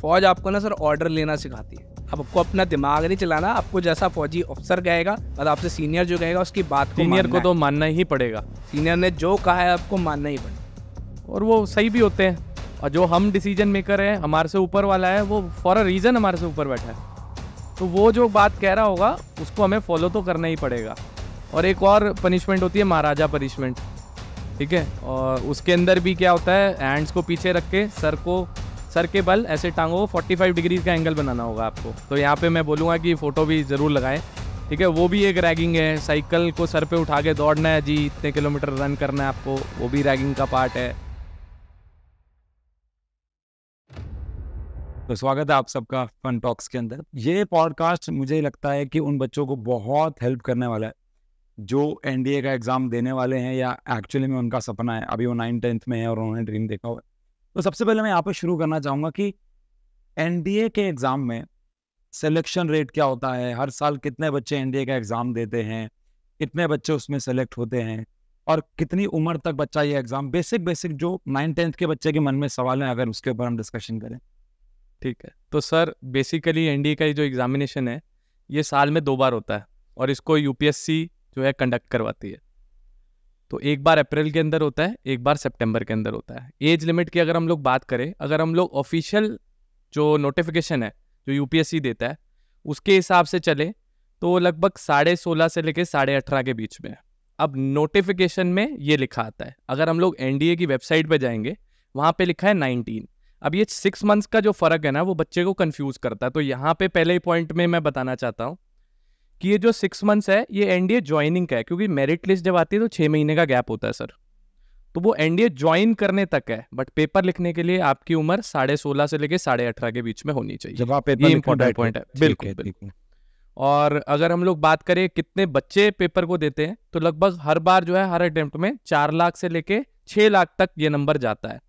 फौज आपको ना सर ऑर्डर लेना सिखाती है। अब आपको अपना दिमाग नहीं चलाना आपको जैसा फौजी अफसर कहेगा और आपसे सीनियर जो कहेगा उसकी बात को सीनियर को मानना तो मानना ही पड़ेगा। सीनियर ने जो कहा है आपको मानना ही पड़ेगा। और वो सही भी होते हैं। और जो हम डिसीज़न मेकर हैं हमारे से ऊपर वाला है वो फॉर अ रीज़न हमारे से ऊपर बैठा है। तो वो जो बात कह रहा होगा उसको हमें फॉलो तो करना ही पड़ेगा। और एक और पनिशमेंट होती है महाराजा पनिशमेंट ठीक है? और उसके अंदर भी क्या होता है हैंड्स को पीछे रख के सर को सर के बल, ऐसे टांगो 45 डिग्री का एंगल बनाना होगा आपको। तो यहाँ पे मैं बोलूँगा कि फ़ोटो भी ज़रूर लगाएँ। ठीक है, वो भी एक रैगिंग है। साइकिल को सर पे उठा के दौड़ना है जी, इतने किलोमीटर रन करना है आपको, वो भी रैगिंग का पार्ट है। तो स्वागत है आप सबका फन टॉक्स के अंदर। ये पॉडकास्ट मुझे लगता है कि उन बच्चों को बहुत हेल्प करने वाला है, जो एनडीए का एग्ज़ाम देने वाले हैं या एक्चुअली में उनका सपना है। अभी वो नाइन टेंथ में है और उन्होंने ड्रीम देखा हुआ है। तो सबसे पहले मैं यहाँ पर शुरू करना चाहूँगा कि एनडीए के एग्ज़ाम में सिलेक्शन रेट क्या होता है? हर साल कितने बच्चे एनडीए का एग्ज़ाम देते हैं? कितने बच्चे उसमें सेलेक्ट होते हैं? और कितनी उम्र तक बच्चा ये एग्ज़ाम बेसिक बेसिक जो नाइन टेंथ के बच्चे के मन में सवाल हैं, अगर उसके ऊपर हम डिस्कशन करें। ठीक है? तो सर बेसिकली एनडीए का जो एग्जामिनेशन है, ये साल में दो बार होता है और इसको यूपीएससी जो है कंडक्ट करवाती है। तो एक बार अप्रैल के अंदर होता है, एक बार सितंबर के अंदर होता है। एज लिमिट की अगर हम लोग बात करें, अगर हम लोग ऑफिशियल जो नोटिफिकेशन है, जो यूपीएससी देता है, उसके हिसाब से चले तो लगभग साढ़े सोलह से लेकर साढ़े अठारह के बीच में। अब नोटिफिकेशन में ये लिखा आता है। अगर हम लोग एनडीए की वेबसाइट पे जाएँगे, वहाँ पे लिखा है नाइनटीन। अब ये सिक्स मंथ्स का जो फ़र्क है ना, वो बच्चे को कंफ्यूज करता है। तो यहाँ पे पहले ही पॉइंट में मैं बताना चाहता हूँ कि ये जो सिक्स मंथ्स है ये एनडीए ज्वाइनिंग का है क्योंकि मेरिट लिस्ट जब आती है तो छः महीने का गैप होता है सर तो वो एनडीए ज्वाइन करने तक है बट पेपर लिखने के लिए आपकी उम्र साढ़े सोलह से लेके साढ़े अठारह के बीच में होनी चाहिए। जब आप पेपर ये बैठो, point है। बिल्कुल, ठीक और अगर हम लोग बात करें कितने बच्चे पेपर को देते हैं तो लगभग हर बार जो है हर अटेम्प्ट में चार लाख से लेके छः लाख तक ये नंबर जाता है।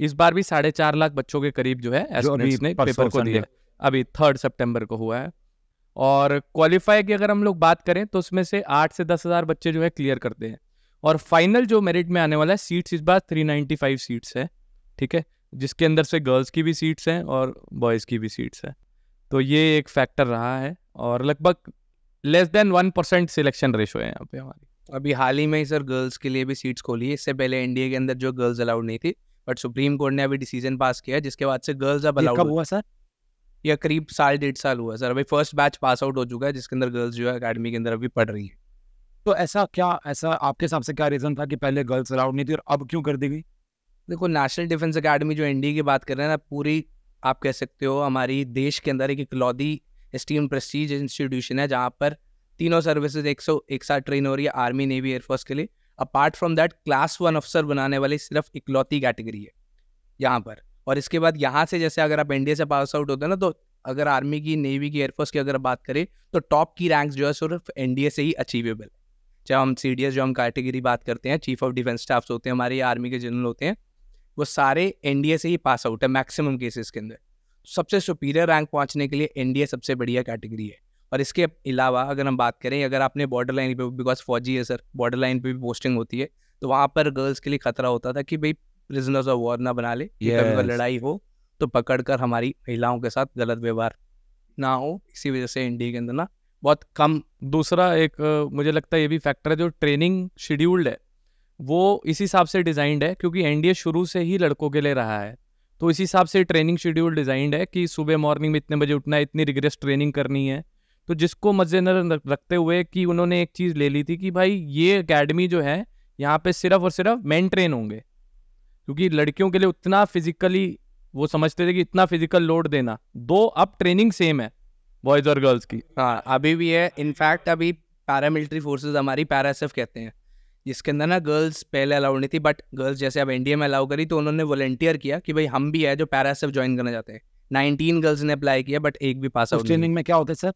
इस बार भी साढ़े चार लाख बच्चों के करीब जो है एस्पिरेंट्स ने पेपर को दिया अभी थर्ड सितंबर को हुआ है। और क्वालिफाई की अगर हम लोग बात करें तो उसमें से आठ से दस हज़ार बच्चे जो है क्लियर करते हैं। और फाइनल जो मेरिट में आने वाला है सीट्स इस बार थ्री नाइन्टी फाइव सीट्स है ठीक है? जिसके अंदर से गर्ल्स की भी सीट्स हैं और बॉयज़ की भी सीट्स हैं। तो ये एक फैक्टर रहा है और लगभग less than one percent selection ratio है यहाँ पे हमारी। अभी हाल ही में ही सर गर्ल्स के लिए भी सीट्स खोली है। इससे पहले इंडिया के अंदर जो गर्ल्स अलाउड नहीं थी बट सुप्रीम कोर्ट ने अभी डिसीज़न पास किया है जिसके बाद से गर्ल्स अब अलाउड हुआ सर या करीब साल डेढ़ साल हुआ सर। अभी फ़र्स्ट बैच पास आउट हो चुका है जिसके अंदर गर्ल्स जो है अकेडमी के अंदर अभी पढ़ रही है। तो ऐसा क्या ऐसा आपके हिसाब से क्या रीजन था कि पहले गर्ल्स अलाउड नहीं थी और अब क्यों कर दी गई? देखो नेशनल डिफेंस अकेडमी जो एनडीए की बात कर रहे हैं ना पूरी आप कह सकते हो हमारी देश के अंदर एक इकलौती स्टीम प्रेस्टीज इंस्टीट्यूशन है जहाँ पर तीनों सर्विसेज़ एक सौ एक साथ ट्रेन हो रही है आर्मी नेवी एयरफोर्स के लिए। Apart from that class one अफसर बनाने वाली सिर्फ़ इकलौती कैटेगरी है यहाँ पर। और इसके बाद यहाँ से जैसे अगर आप एनडीए से पास आउट होते हैं ना तो अगर आर्मी की नेवी की एयरफोर्स की अगर बात करें तो टॉप की रैंक्स जो है सिर्फ़ एनडीए से ही अचीवेबल है। चाहे हम सी डी एस जो हम कैटेगरी बात करते हैं चीफ ऑफ़ डिफेंस स्टाफ्स होते हैं, हमारे आर्मी के जनरल होते हैं, वो सारे एनडीए से ही पास आउट है मैक्सिमम केसेस के अंदर। सबसे सुपीरियर रैंक पहुँचने के लिए एनडीए सबसे बढ़िया कैटेगरी है। और इसके अलावा अगर हम बात करें, अगर आपने बॉर्डर लाइन पे बिकॉज़ फौजी है सर बॉर्डर लाइन पे भी पोस्टिंग होती है तो वहाँ पर गर्ल्स के लिए खतरा होता था कि भाई प्रिजनर्स ऑफ़ वॉर ना बना ले कि कभी लड़ाई हो तो पकड़कर हमारी महिलाओं के साथ गलत व्यवहार ना हो। इसी वजह से इंडिया के अंदर ना बहुत कम। दूसरा एक मुझे लगता है ये भी फैक्टर है जो ट्रेनिंग शेड्यूल्ड है वो इस हिसाब से डिज़ाइंड है क्योंकि एनडीए शुरू से ही लड़कों के लिए रहा है। तो इसी हिसाब से ट्रेनिंग शेड्यूल डिज़ाइंड है कि सुबह मॉर्निंग में इतने बजे उठना है इतनी रिग्रेस ट्रेनिंग करनी है। तो जिसको मद्देनजर रखते हुए कि उन्होंने एक चीज़ ले ली थी कि भाई ये अकेडमी जो है यहाँ पे सिर्फ़ और सिर्फ़ मेन ट्रेन होंगे। क्योंकि लड़कियों के लिए उतना फिजिकली वो समझते थे कि इतना फ़िज़िकल लोड देना। दो अब ट्रेनिंग सेम है बॉयज़ और गर्ल्स की। हाँ अभी भी है। इनफैक्ट अभी पैरामिलिट्री फोर्सेज हमारी पैराएसएफ कहते हैं। जिसके अंदर ना गर्ल्स पहले अलाउड नहीं थी बट गर्ल्स जैसे अब इंडिया में अलाउ करी तो उन्होंने वॉलेंटियर किया कि भाई हम भी है जो पैराएसएफ ज्वाइन करना चाहते हैं। 19 गर्ल्स ने अप्लाई किया बट एक भी पास आउट ट्रेनिंग में क्या होता है सर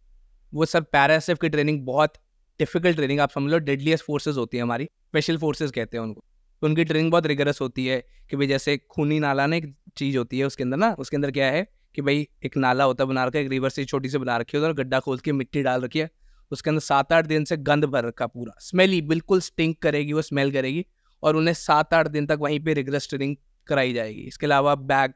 वो सर पैराएसएफ की ट्रेनिंग बहुत डिफ़िकल्ट ट्रेनिंग आप समझ लो डेडलीस्ट फोर्सेज होती है हमारी। स्पेशल फोर्सेज कहते हैं उनको। तो उनकी ट्रेनिंग बहुत रिगरस होती है कि भाई जैसे खूनी नाला ना एक चीज़ होती है उसके अंदर ना, उसके अंदर क्या है कि भाई एक नाला होता है बना रखा है, एक रिवर से छोटी सी बना रखी है, उधर गड्ढा खोल के मिट्टी डाल रखी है, उसके अंदर सात आठ दिन से गंद भर रखा पूरा। स्मेली बिल्कुल स्टिंक करेगी, वो स्मेल करेगी और उन्हें सात आठ दिन तक वहीं पे रिग्रेस ट्रेनिंग कराई जाएगी। इसके अलावा बैग,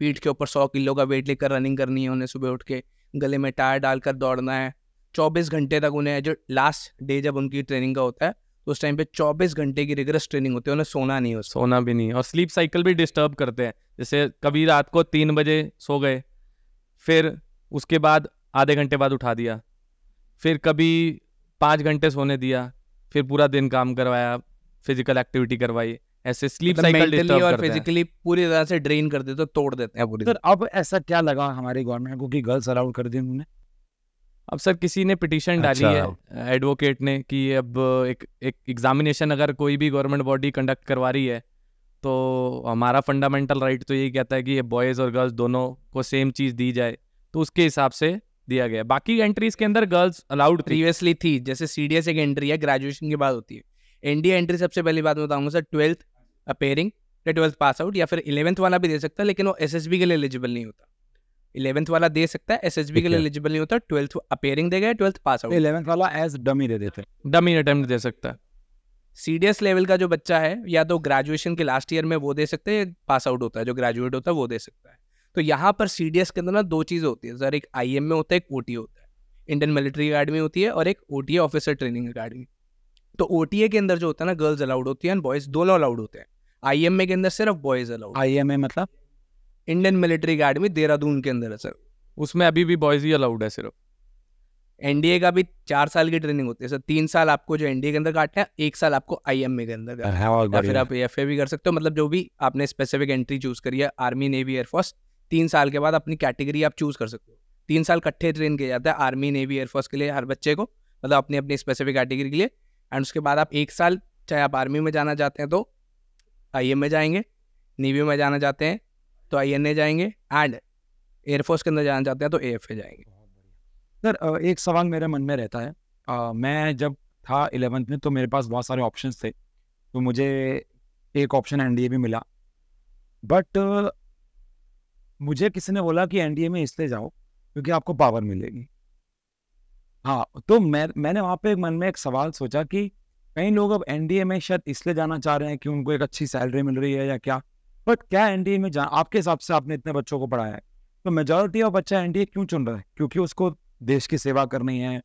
पीठ के ऊपर सौ किलो का वेट लेकर रनिंग करनी है उन्हें सुबह उठ के, गले में टायर डालकर दौड़ना है, चौबीस घंटे तक उन्हें जो लास्ट डे जब उनकी ट्रेनिंग का होता है तो उस टाइम पे चौबीस घंटे की रिगरस ट्रेनिंग होती है उन्हें सोना नहीं हो सोना भी नहीं और स्लीप साइकिल भी डिस्टर्ब करते हैं। जैसे कभी रात को तीन बजे सो गए फिर उसके बाद आधे घंटे बाद उठा दिया फिर कभी पाँच घंटे सोने दिया फिर पूरा दिन काम करवाया फ़िज़िकल एक्टिविटी करवाई ऐसे स्लीप साइकिल डिस्टर्ब और फिजिकली पूरी तरह से ड्रेन कर देते तो तोड़ देते हैं पूरी सर अब ऐसा क्या लगा हमारी गवर्नमेंट को कि गर्ल्स अलाउड कर दी उन्होंने? अब सर किसी ने पिटीशन डाली है एडवोकेट ने कि अब एक एक एग्जामिनेशन अगर कोई भी गवर्नमेंट बॉडी कंडक्ट करवा रही है तो हमारा फंडामेंटल राइट तो यही कहता है कि बॉयज़ और गर्ल्स दोनों को सेम चीज़ दी जाए तो उसके हिसाब से दिया गया। बाकी एंट्रीज के अंदर गर्ल्स अलाउड प्रीवियसली थी जैसे सी डी एस एक एंट्री है ग्रेजुएशन के बाद होती है। इंडिया एंट्री सबसे पहली बात बताऊँगा सर ट्वेल्थ अपेयरिंग या ट्वेल्थ पास आउट या फिर इलेवंथ वाला भी दे सकता है लेकिन वो एसएसबी के लिए एलिजिबल नहीं होता। इलेवंथ वाला दे सकता है एसएसबी के लिए एलिजिबल नहीं होता ट्वेल्थ अपेयरिंग देगा ट्वेल्थ पास आउट इलेवंथ वाला एज डमी दे देते डमी अटेम्प्ट दे सकता है। सीडीएस लेवल का जो बच्चा है या तो ग्रेजुएशन के लास्ट ईयर में वो दे सकते हैं पास आउट होता है जो ग्रेजुएट होता है वो दे सकता है। तो यहाँ पर सीडीएस के अंदर ना दो चीज़ होती है सर एक आई में होता है एक ओ होता है। इंडियन मिलिट्री अकेडमी होती है और एक ओटीए ऑफिसर ट्रेनिंग अकेडमी तो ओटीए के अंदर जो होता है ना गर्ल्स अलाउड होती है बॉयज़ दोनों अलाउड होते हैं। आई के अंदर सिर्फ़ बॉयज़ अलाउड आईएमए मतलब? इंडियन मिलिट्री अकेडमी देहरादून के अंदर है सर उसमें अभी भी बॉयज़ ही अलाउड है सिर्फ़। एनडीए का भी चार साल की ट्रेनिंग होती है सर तीन साल आपको जो एनडीए के अंदर काटना है एक साल आपको आई एम ए के अंदर या फिर आप एफ़ ए भी कर सकते हो मतलब जो भी आपने स्पेसिफिक एंट्री चूज़ करी है आर्मी नेवी एयरफोर्स तीन साल के बाद अपनी कैटेगरी आप चूज़ कर सकते हो। तीन साल कट्ठे ट्रेन किया जाता है आर्मी नेवी एयरफोर्स के लिए हर बच्चे को मतलब अपनी अपनी स्पेसिफिक कैटेगरी के लिए। एंड उसके बाद आप एक साल चाहे आप आर्मी में जाना चाहते हैं तो आई एम में जाएँगे नेवी में जाना चाहते हैं तो आई एन ए जाएँगे एंड एयरफोर्स के अंदर जाना चाहते हैं तो ए एफ़ ए जाएँगे। सर एक सवाल मेरे मन में रहता है। आ, मैं जब था इलेवेंथ में तो मेरे पास बहुत सारे ऑप्शंस थे तो मुझे एक ऑप्शन एनडीए भी मिला। बट मुझे किसी ने बोला कि एनडीए में इसलिए जाओ क्योंकि आपको पावर मिलेगी। हाँ तो मैं मैंने वहाँ पे मन में एक सवाल सोचा कि कई लोग अब एनडीए में शायद इसलिए जाना चाह रहे हैं कि उनको एक अच्छी सैलरी मिल रही है या क्या? बट क्या एनडीए में जा, आपके हिसाब से आपने इतने बच्चों को पढ़ाया है? तो मेजोरिटी ऑफ़ बच्चा एनडीए क्यों चुन रहा है? क्योंकि उसको देश की सेवा करनी है,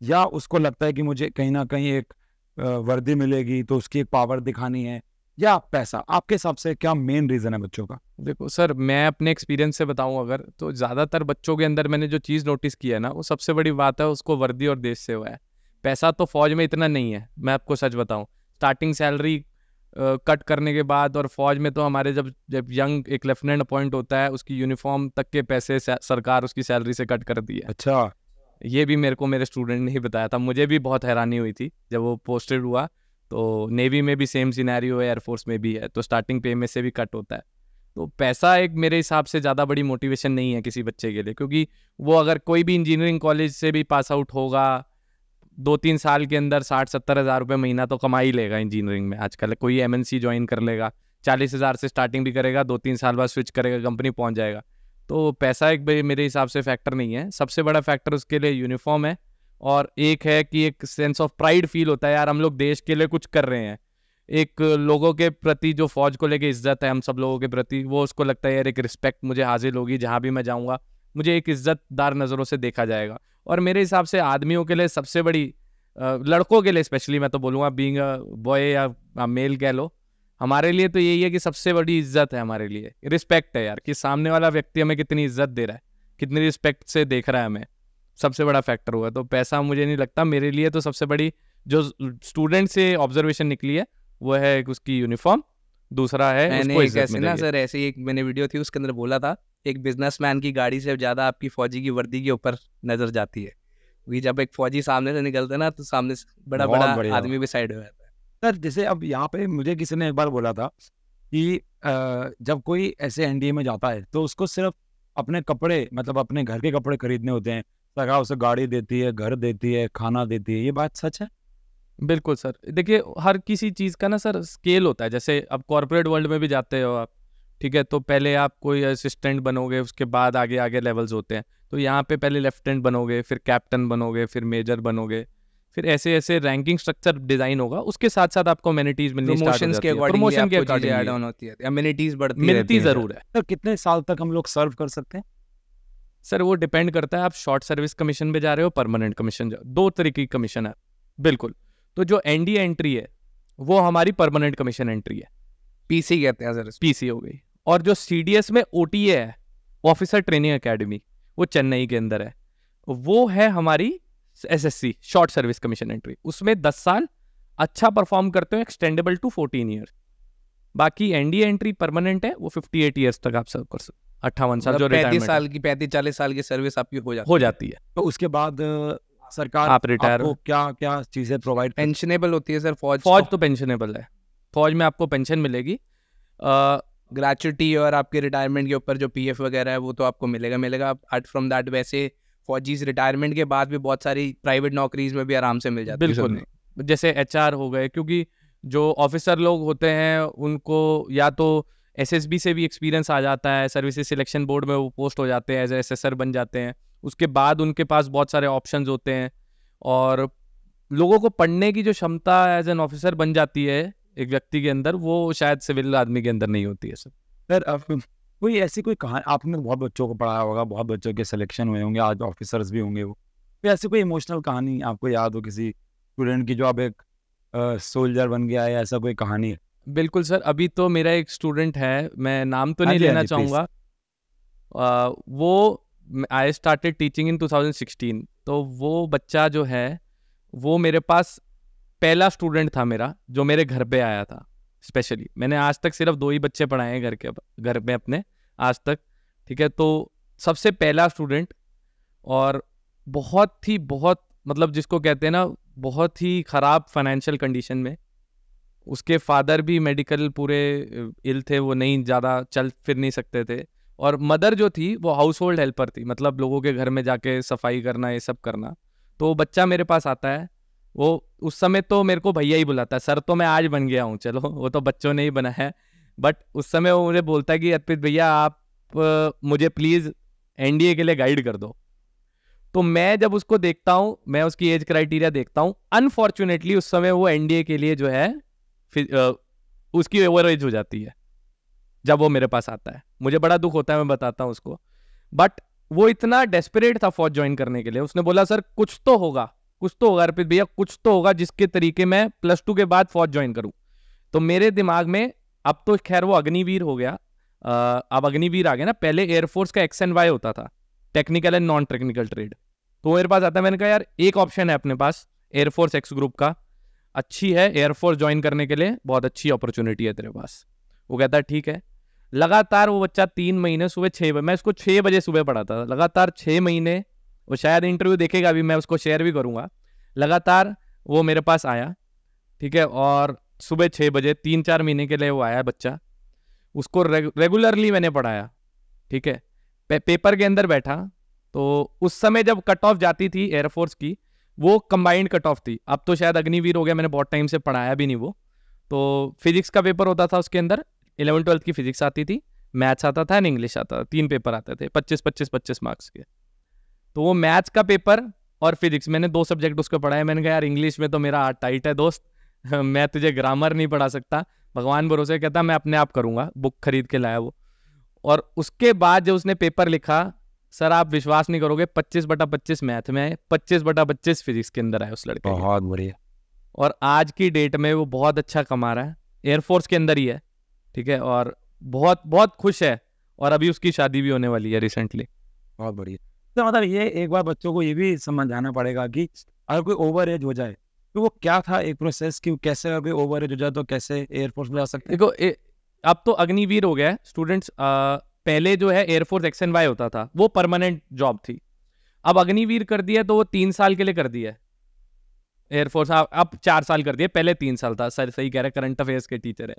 या उसको लगता है कि मुझे कहीं ना कहीं एक वर्दी मिलेगी तो उसकी एक पावर दिखानी है, या पैसा? आपके हिसाब से क्या मेन रीज़न है बच्चों का? देखो सर, मैं अपने एक्सपीरियंस से बताऊँ अगर तो ज़्यादातर बच्चों के अंदर मैंने जो चीज़ नोटिस किया है ना, वो सबसे बड़ी बात है उसको वर्दी और देश सेवा है। पैसा तो फौज में इतना नहीं है, मैं आपको सच बताऊँ। स्टार्टिंग सैलरी कट करने के बाद और फौज में तो हमारे जब जब यंग एक लेफ्टिनेंट अपॉइंट होता है उसकी यूनिफॉर्म तक के पैसे सरकार उसकी सैलरी से कट कर दी है। अच्छा। ये भी मेरे को मेरे स्टूडेंट ने ही बताया था। मुझे भी बहुत हैरानी हुई थी जब वो पोस्टेड हुआ। तो नेवी में भी सेम सिनेरियो है एयरफोर्स में भी है तो स्टार्टिंग पे में से भी कट होता है। तो पैसा एक मेरे हिसाब से ज़्यादा बड़ी मोटिवेशन नहीं है किसी बच्चे के लिए क्योंकि वो अगर कोई भी इंजीनियरिंग कॉलेज से भी पास आउट होगा दो तीन साल के अंदर साठ सत्तर हज़ार रुपये महीना तो कमा ही लेगा इंजीनियरिंग में। आजकल कोई एम एन सी ज्वाइन कर लेगा, चालीस हज़ार से स्टार्टिंग भी करेगा दो तीन साल बाद स्विच करेगा कंपनी पहुँच जाएगा। तो पैसा एक मेरे हिसाब से फैक्टर नहीं है। सबसे बड़ा फैक्टर उसके लिए यूनिफॉर्म है और एक है कि एक सेंस ऑफ़ प्राइड फील होता है, यार, हम लोग देश के लिए कुछ कर रहे हैं। एक लोगों के प्रति जो फौज को लेके इज़्ज़त है, हम सब लोगों के प्रति, वो उसको लगता है, यार, एक रिस्पेक्ट मुझे हासिल होगी, जहाँ भी मैं जाऊँगा, मुझे एक इज्जतदार नज़रों से देखा जाएगा। और मेरे हिसाब से आदमियों के लिए सबसे बड़ी लड़कों के लिए स्पेशली मैं तो बोलूँगा बींग बॉय या मेल कह लो हमारे लिए तो यही है कि सबसे बड़ी इज़्ज़त है हमारे लिए। रिस्पेक्ट है यार कि सामने वाला व्यक्ति हमें कितनी इज़्ज़त दे रहा है कितनी रिस्पेक्ट से देख रहा है हमें। सबसे बड़ा फैक्टर हुआ तो पैसा मुझे नहीं लगता। मेरे लिए तो सबसे बड़ी जो स्टूडेंट से ऑब्जर्वेशन निकली है वो है उसकी यूनिफॉर्म दूसरा है मैंने एक ऐसे ना सर ऐसे ही एक मैंने वीडियो थी उसके अंदर बोला था एक बिजनेसमैन की गाड़ी से ज़्यादा आपकी फौजी की वर्दी के ऊपर नज़र जाती है। वही जब एक फौजी सामने से निकलते ना तो सामने से बड़ा बड़ा आदमी भी साइड हो जाता है। सर जैसे अब यहाँ पे मुझे किसी ने एक बार बोला था कि जब कोई ऐसे एनडीए में जाता है तो उसको सिर्फ़ अपने कपड़े मतलब अपने घर के कपड़े खरीदने होते हैं। सरकार उसे गाड़ी देती है घर देती है खाना देती है ये बात सच है? बिल्कुल सर। देखिए हर किसी चीज़ का ना सर स्केल होता है। जैसे अब कॉरपोरेट वर्ल्ड में भी जाते हो आप ठीक है तो पहले आप कोई असिस्टेंट बनोगे उसके बाद आगे आगे लेवल्स होते हैं। तो यहाँ पे पहले लेफ्टिनेंट बनोगे फिर कैप्टन बनोगे फिर मेजर बनोगे। फिर ऐसे ऐसे रैंकिंग स्ट्रक्चर डिज़ाइन होगा उसके साथ साथ आपको अमेनिटीज मिलनी स्टार्ट के जाती है। अकॉर्डिंग प्रमोशन के ऐड अकॉर्डिंग ऑन होती है। अम्यूनिटीज बढ़ती मिलती ज़रूर है। सर कितने साल तक हम लोग सर्व कर सकते हैं? सर वो डिपेंड करता है आप शॉर्ट सर्विस कमीशन पे जा रहे हो परमानेंट कमीशन जा दो तरीके की कमीशन है। बिल्कुल। तो जो एनडीए एंट्री है वो हमारी परमानेंट कमीशन एंट्री है। पीसी कहते हैं सर पीसी हो गई। और जो सी डी एस में ओटीए है ऑफिसर ट्रेनिंग अकेडमी वो चेन्नई के अंदर है। वो है हमारी S S C short service commission entry उसमें दस साल अच्छा परफॉर्म करते हो एक्सटेंडेबल टू फोर्टीन ईयर बाकी एनडी एंट्री परमानेंट है वो फिफ्टी एट ईयर्स तक आप सर्व कर सकते अट्ठावन साल जो मतलब पैंतीस साल की पैंतीस चालीस साल की सर्विस आपकी हो जाती हो जाती है। तो उसके बाद सरकार आप रिटायर आपको क्या क्या चीज़ें प्रोवाइड पेंशनेबल होती है सर फौज फौज तो। पेंशनेबल है। फौज में आपको पेंशन मिलेगी। अ, ग्रेचुटी और आपके रिटायरमेंट के ऊपर जो पीएफ वगैरह है वो तो आपको मिलेगा मिलेगा। अट फ्रॉम दैट वैसे फौजी रिटायरमेंट के बाद भी बहुत सारी प्राइवेट नौकरीज में भी आराम से मिल जाती है। बिल्कुल। जैसे एचआर हो गए क्योंकि जो ऑफिसर लोग होते हैं उनको या तो एसएसबी से भी एक्सपीरियंस आ जाता है सर्विसेज़ सिलेक्शन बोर्ड में वो पोस्ट हो जाते हैं एज एसेसर बन जाते हैं। उसके बाद उनके पास बहुत सारे ऑप्शंस होते हैं। और लोगों को पढ़ने की जो क्षमता एज एन ऑफिसर बन जाती है एक व्यक्ति के अंदर वो शायद सिविल आदमी के अंदर नहीं होती है सर। सर अब कोई ऐसी कोई कहानी आपने बहुत बच्चों को पढ़ाया होगा बहुत बच्चों के सिलेक्शन हुए होंगे आज ऑफिसर्स भी होंगे वो। कोई ऐसी कोई इमोशनल कहानी आपको याद हो किसी स्टूडेंट की जो अब एक सोल्जर बन गया है ऐसा कोई कहानी है? बिल्कुल सर अभी तो मेरा एक स्टूडेंट है मैं नाम तो हाँ नहीं हाँ लेना जी, चाहूँगा। वो आई स्टार्टेड टीचिंग इन 2016 तो वो बच्चा जो है वो मेरे पास पहला स्टूडेंट था मेरा, जो मेरे घर पे आया था स्पेशली मैंने आज तक सिर्फ़ दो ही बच्चे पढ़ाए हैं घर के, घर में अपने, आज तक, ठीक है? तो सबसे पहला स्टूडेंट और बहुत ही, बहुत मतलब जिसको कहते हैं ना, बहुत ही ख़राब फाइनेंशियल कंडीशन में, उसके फादर भी मेडिकल पूरे इल थे, वो नहीं ज़्यादा चल फिर नहीं सकते थे। और मदर जो थी, वो हाउस होल्ड हेल्पर थी मतलब लोगों के घर में जाके सफ़ाई करना, ये सब करना। तो बच्चा मेरे पास आता है वो उस समय तो मेरे को भैया ही बुलाता, सर तो मैं आज बन गया हूँ, चलो, वो तो बच्चों ने ही बना है। बट उस समय वो मुझे बोलता कि, अर्पित भैया, आप मुझे प्लीज़ एनडीए के लिए गाइड कर दो। तो मैं जब उसको देखता हूँ, मैं उसकी एज क्राइटेरिया देखता हूँ अनफॉर्चुनेटली उस समय वो एनडीए के लिए जो है उसकी ओवर एज हो जाती है, जब वो मेरे पास आता है। मुझे बड़ा दुख होता है, मैं बताता हूँ उसको। बट वो इतना डेस्परेट था फौज ज्वाइन करने के लिए, उसने बोला, सर, कुछ तो होगा। कुछ तो होगा अर्पित भैया कुछ तो होगा जिसके तरीके मैं प्लस टू के बाद फौज ज्वाइन करूँ। तो मेरे दिमाग में अब तो खैर वो अग्निवीर हो गया। अ, अब अग्निवीर आ गया ना पहले एयरफोर्स का एक्स एंड वाई होता था technical and non technical trade तो मेरे पास आता है मैंने कहा यार एक ऑप्शन है अपने पास एयरफोर्स एक्स ग्रुप का। अच्छी है एयरफोर्स ज्वाइन करने के लिए बहुत अच्छी अपॉर्चुनिटी है तेरे पास। वो कहता है ठीक है। लगातार वो बच्चा तीन महीने सुबह छः बजे मैं उसको छः बजे सुबह पढ़ाता था लगातार छः महीने वो शायद इंटरव्यू देखेगा अभी मैं उसको शेयर भी करूँगा। लगातार वो मेरे पास आया ठीक है? और सुबह छः बजे तीन चार महीने के लिए वो आया बच्चा। उसको रेगुलरली मैंने पढ़ाया ठीक है? पे, पेपर के अंदर बैठा तो उस समय जब कट ऑफ़ जाती थी एयरफोर्स की वो कंबाइंड कट ऑफ़ थी। अब तो शायद अग्निवीर हो गया मैंने बहुत टाइम से पढ़ाया भी नहीं वो। तो फिजिक्स का पेपर होता था उसके अंदर इलेवन ट्वेल्थ की फिजिक्स आती थी मैथ्स आता था एंड इंग्लिश आता था तीन पेपर आते थे पच्चीस पच्चीस पच्चीस मार्क्स के। तो वो मैथ्स का पेपर और फिजिक्स। मैंने दो सब्जेक्ट उसको पढ़ाया मैंने कहा यार इंग्लिश में तो मेरा टाइट है दोस्त। मैं तुझे ग्रामर नहीं पढ़ा सकता। भगवान भरोसे कहता मैं अपने आप करूँगा। बुक खरीद के लाया वो। और उसके बाद जब उसने पेपर लिखा सर आप विश्वास नहीं करोगे पच्चीस बटा पच्चीस मैथ में है पच्चीस बटा पच्चीस फिजिक्स के अंदर है उस लड़के बहुत बढ़िया। और आज की डेट में वो बहुत अच्छा कमा रहा है। एयरफोर्स के अंदर ही है ठीक है? और बहुत बहुत खुश है। और अभी उसकी शादी भी होने वाली है रिसेंटली बहुत बढ़िया। तो मतलब ये एक बार बच्चों को ये भी समझाना पड़ेगा कि अगर कोई ओवर एज हो जाए तो वो क्या था एक प्रोसेस कि कैसे अगर कोई ओवर एज हो जाए तो कैसे एयरफोर्स में जा सकते देखो अब तो अग्निवीर हो गया है स्टूडेंट्स पहले जो है एयरफोर्स एक्स एंड वाई होता था, वो परमानेंट जॉब थी। अब अग्निवीर कर दिया तो वो तीन साल के लिए कर दिया एयरफोर्स अब चार साल कर दिया पहले तीन साल था, सर, सही कह रहे करंट अफेयर्स के टीचर है।